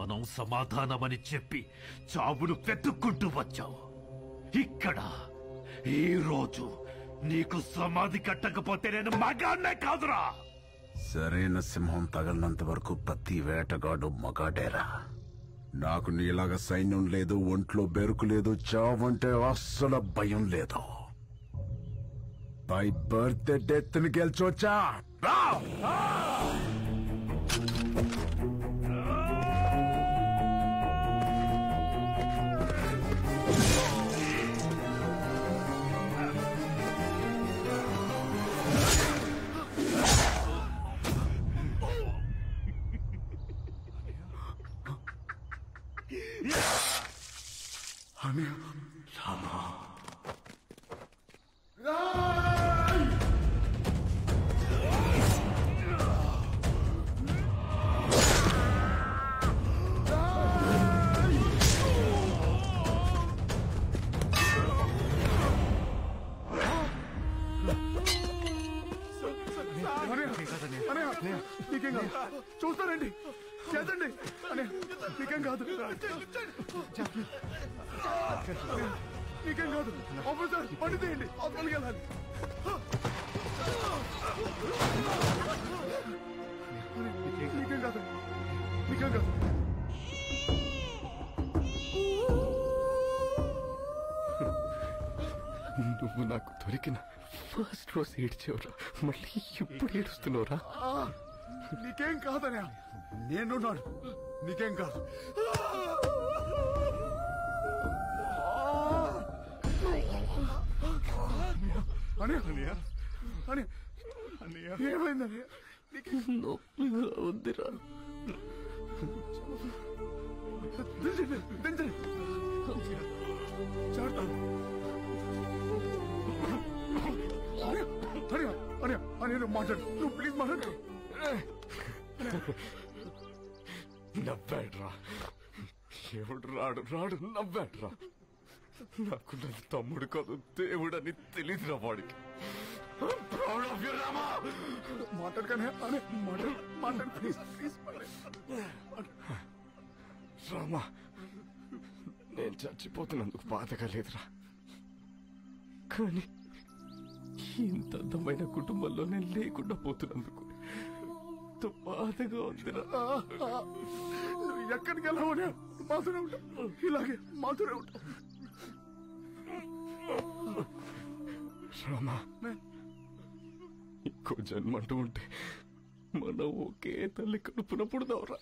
సమాధానం సమాధానమని చెప్పి చావును వెతుక్కుంటూ వచ్చావు. ఇక్కడ ఈ రోజు నీకు సమాధి కట్టకపోతే నేను మగాన్నే కాదురా. సరైన సింహం తగలనంత వరకు ప్రతి వేటగాడు మగాడేరా. నాకు నీలాగా సైన్యం లేదు ఒంట్లో బెరుకు లేదు చావంటే అస్సలు భయం లేదు. బై బర్త్ డెత్ని గెలిచొచ్చా? రా! నీకేం కాదు చూస్తానండి చేద్దండి అనే నీకేం కాదు. నీకేం కాదు. ఆఫీసర్ పని తీయండి వెళ్ళాలి. నీకేం కాదు. నీకేం కాదు. నువ్వు నాకు దొరికిన ఫస్ట్ రోజు ఏడ్చేవరా మళ్ళీ ఇప్పుడు ఏడుస్తున్నావురా? నీకేం కాదనే నేనున్నాను నీకేం కాదు. అనే అన్నయ్య అనే అన్నయ్య ఏమైంది అన్నయ్య నొప్పిగా ఉందిరా. దించండి దించండి. చేస్తాను అన్నయ్య అన్నయ్య నువ్వు మాట్లాడు నువ్వు ప్లీజ్ మాట్లాడు. నవ్వాడ్రా. ఎవడు రాడు రాడు నవ్వాడ్రా. నాకు నా తమ్ముడు కాదు దేవుడని తెలియదురా వాడికి. రామా నేను చచ్చిపోతున్నందుకు బాధగా లేదురా. కానీ ఇంత అందమైన కుటుంబంలో నేను లేకుండా పోతున్నందుకు ఎంత బాధగా ఉందిరా. నువ్వు ఎక్కడికి వెళ్ళావనే మాతోనే ఉంటా. ఇలాగే మాతోనే ఉంటా. రామా ఇంకో జన్మంటూ ఉంటే మనం ఒకే తల్లి కడుపున పుడదావరా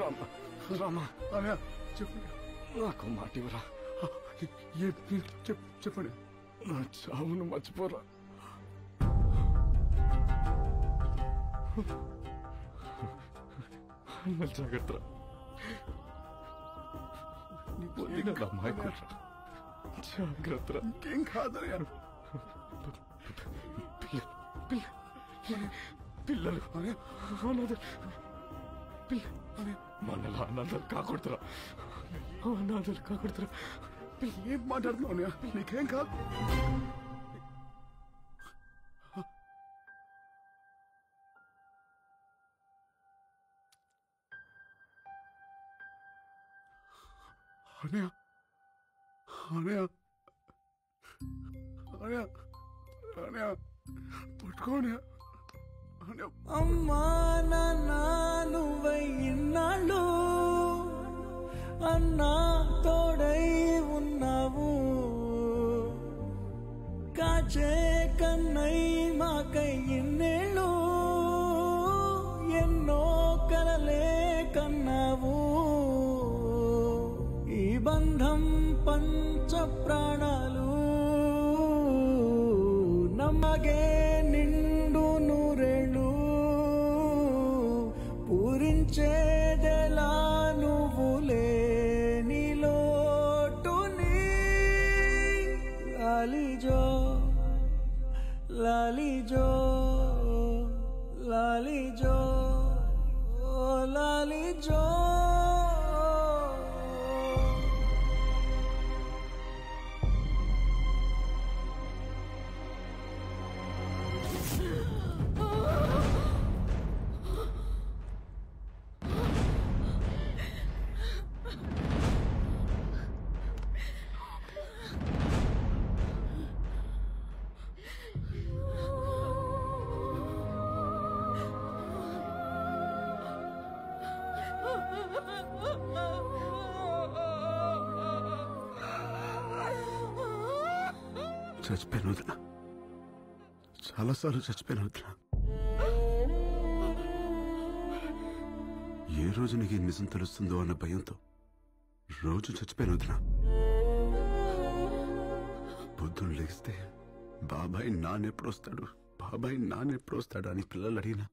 రామా రామా. నాకు మాట ఇవ్వరా ఏ చెప్పు చెప్పండి నా చావును మర్చిపోరా అన్న జాగ్రత్త నీ పొందిన అమ్మాయికురా జాగ్రత్త ఇంకేం కాదనే పిల్లలు అనాథ పిల్ల మనలా అనాథలు కాకూడదురా అనాథలు కాకూడదురా ఏం మాట్లాడుతున్నావు అన్నయ్య? నీకేం కాదు అనయా అనయా అనయా అనయా పట్టుకోనయా అనయా అమ్మా నాన్న నువ్వై ఇన్నాళ్ళు అన్నా తోడై ఉన్నావు. కాచే కన్నై మాకై ಕಿಂಚೆ ನುವುಲೆ ನಿಲೋಟು ನೀ ಲಾಲಿ ಜೋ ಲಾಲಿ ಜೋ చాలాసార్లు చచ్చిపోయిన వదిన ఏ రోజు నీకు నిజం తెలుస్తుందో అన్న భయంతో రోజు చచ్చిపోయిన వదిన పొద్దున్న లేస్తే బాబాయ్ నాన్నెప్పుడు బాబాయ్ నాన్నెప్పుడు అని పిల్లలు అడిగినా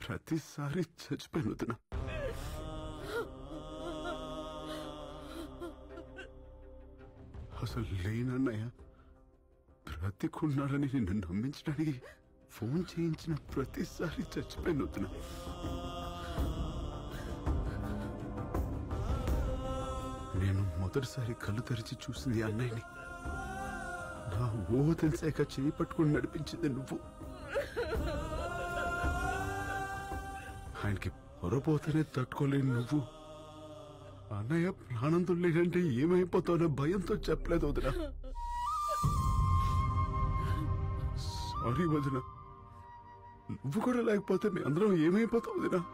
ప్రతిసారి చచ్చిపోయిన వదిన అసలు లేనన్నయ్య బ్రతికున్నాడని నిన్ను నమ్మించడానికి ఫోన్ చేయించిన ప్రతిసారి చచ్చిపోయిన వదిన. నేను మొదటిసారి కళ్ళు తెరిచి చూసింది అన్నయ్యని. నా ఓ తెలిసాక చేయి పట్టుకుని నడిపించింది నువ్వు. ఆయనకి పొరపోతేనే తట్టుకోలేని నువ్వు. అన్నయ్య ప్రాణంతో లేదంటే ఏమైపోతానో భయంతో చెప్పలేదు వదిన. సారీ వదిన. నువ్వు కూడా లేకపోతే మీ అందరం ఏమైపోతావు వదినా?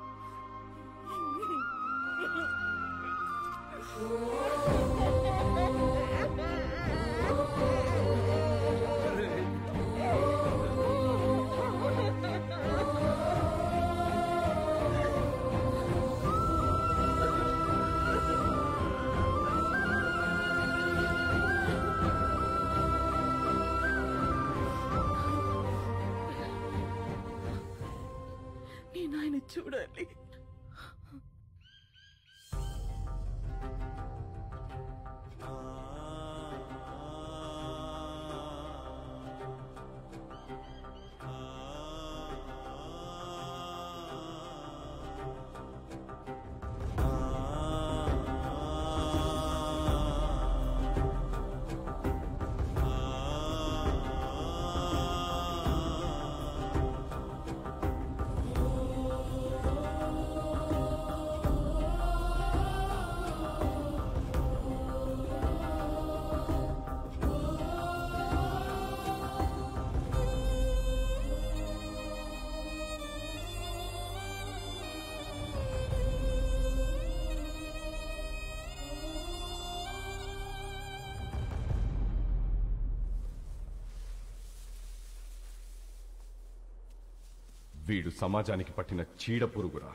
సమాజానికి పట్టిన చీడ పురుగురా.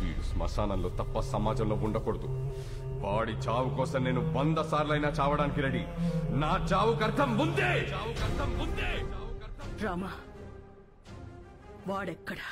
వీడు శ్మశానంలో తప్ప సమాజంలో ఉండకూడదు. వాడి చావు కోసం నేను వంద సార్లైనా చావడానికి రెడీ. నా చావుకు అర్థం ముందే! చావుకర్థం ముందే! రామా వాడెక్కడా?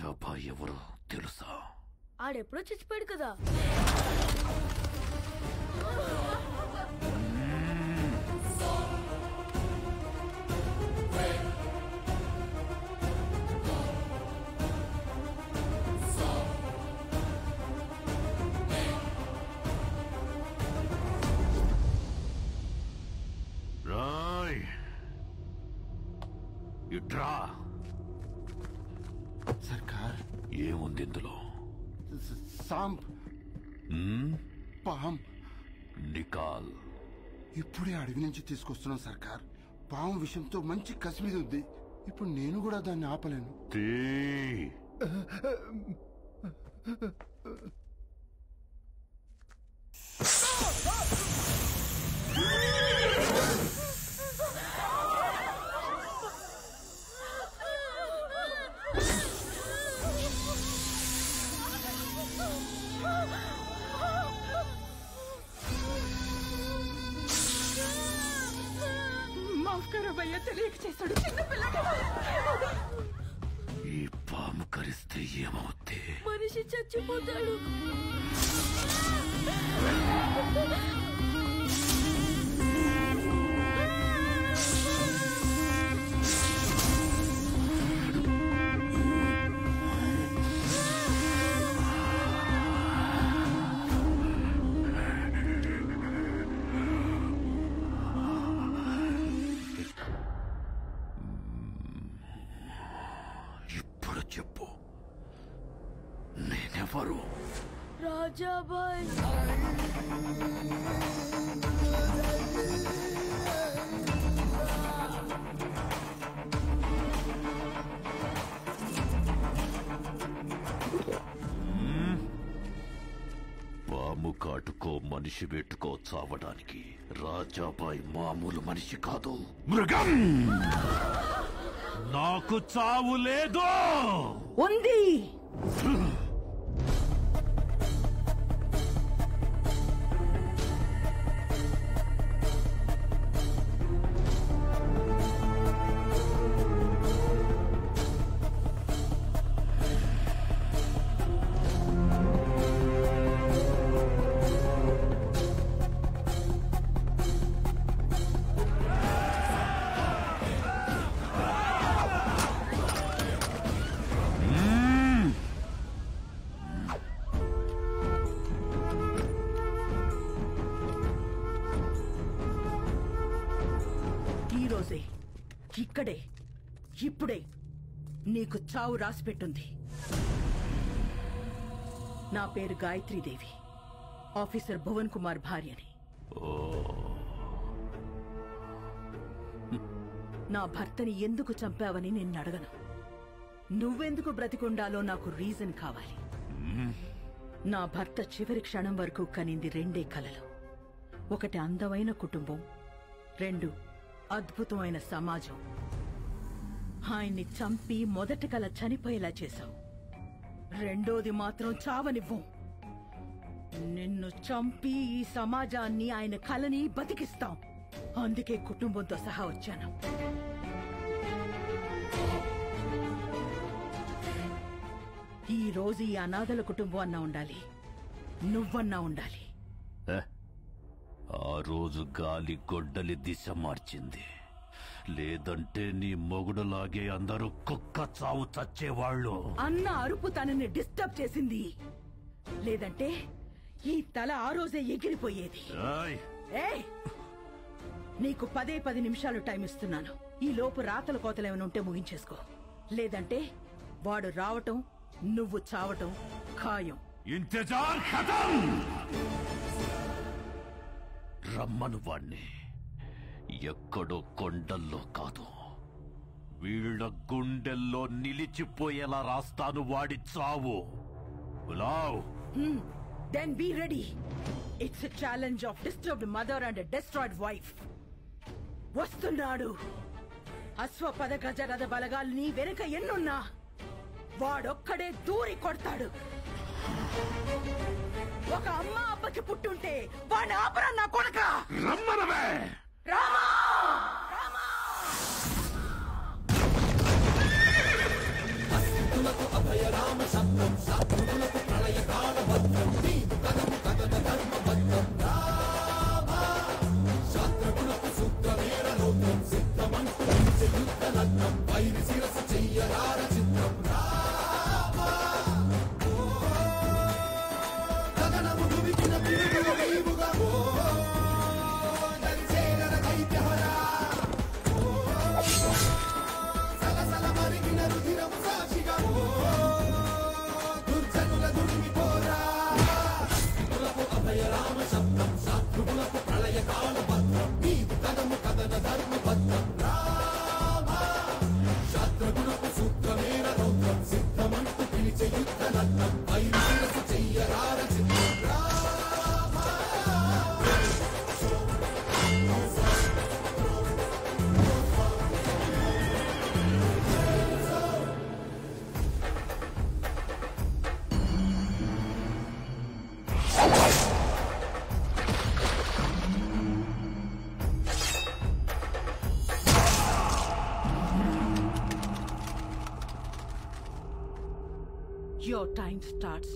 రాజాబాయ్ ఎవరో తెలుసా? ఆడెప్పుడో చచ్చిపోయాడు కదా. పాం నికాల్. ఇప్పుడే అడవి నుంచి తీసుకొస్తున్నాం సర్కార్. పాము విషయంతో మంచి కసి మీద ఉంది ఇప్పుడు నేను కూడా దాన్ని ఆపలేను. తీ. ఆ. తెలియక చేశాడు. చిన్న ఈ పాము కరిస్తే ఏమవుద్ది? మనిషి చచ్చిపోతాడు. రాజాబాయ్ పాము కాటుకో మనిషి పెట్టుకో చావడానికి రాజాబాయ్ మామూలు మనిషి కాదు. మృగం! నాకు చావు లేదు! ఉంది! రోజే ఇక్కడే ఇప్పుడే నీకు చావు రాసిపెట్టుంది నా పేరు గాయత్రీదేవి. ఆఫీసర్ భువన్ కుమార్ భార్యని. నా భర్తని ఎందుకు చంపావని నేను అడగను. నువ్వెందుకు బ్రతికుండాలో నాకు రీజన్ కావాలి. నా భర్త చివరి క్షణం వరకు కనింది రెండే కలలు. ఒకటి అందమైన కుటుంబం రెండు అద్భుతమైన సమాజం. ఆయన్ని చంపి మొదటి కల చనిపోయేలా చేశావు. రెండోది మాత్రం చావనివ్వం. నిన్ను చంపి ఈ సమాజాన్ని ఆయన కలని బతికిస్తాం. అందుకే కుటుంబంతో సహా వచ్చాను. ఈ రోజు ఈ అనాథల కుటుంబం అన్నా ఉండాలి. నువ్వన్నా ఉండాలి. ఆ రోజు గాలి గొడ్డలి దిశ మార్చింది. లేదంటే నీ మొగుడులాగే అందరూ కుక్క చావు చచ్చేవాళ్ళు. అన్న అరుపు తనని డిస్టర్బ్ చేసింది. లేదంటే ఈ తల ఆ రోజే ఎగిరిపోయేది. ఏయ్! నీకు పదే పది నిమిషాలు టైం ఇస్తున్నాను. ఈ లోపు రాతల కోతలేమైనా ఉంటే ముగించేసుకో. లేదంటే వాడు రావటం నువ్వు చావటం ఖాయం. ఇంతజార్ ఖతం! రమ్మను వాణ్ణి. ఎక్కడో కొండల్లో కాదు. వీళ్ళ గుండెల్లో నిలిచిపోయేలా రాస్తాను వాడి చావు. బులావ్ then be ready it's a challenge of disturbed mother and destroyed wife వస్తున్నాడు అశ్వపద గజ రథ బలగాలు నీ వెనుక ఎన్నున్నా? వాడొక్కడే దూరి కొడతాడు. ఒక అమ్మ అబ్బకి పుట్టుంటే వాడిని ఆపరా నా కొడక? రమ్మనవే! రామా! అభయ రామ! శబ్దం శత్రువులకు ప్రళయ కాల భద్రం నీదు కథము కథన ధర్మ భద్రం రామ శత్రువులకు సూత్రమేర లోకం సిద్ధమంటూ నిలిచే యుద్ధ లగ్నం వైరి శిరసు చెయ్యరార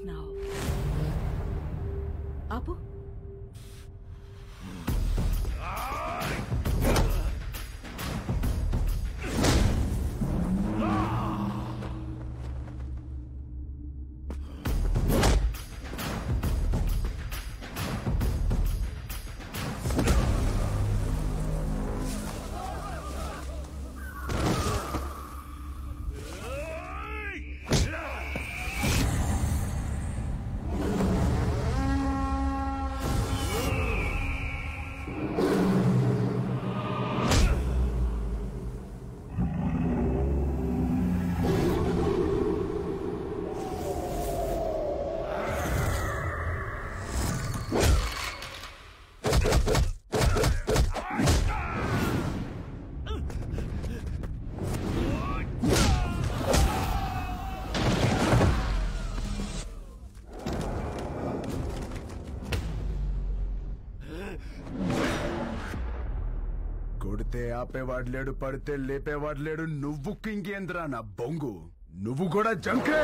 now. పడితే ఆపేవాడు లేడు పడితే లేపేవాడు లేడు నువ్వు కింగేంద్రా నా బొంగు? నువ్వు కూడా జంకే!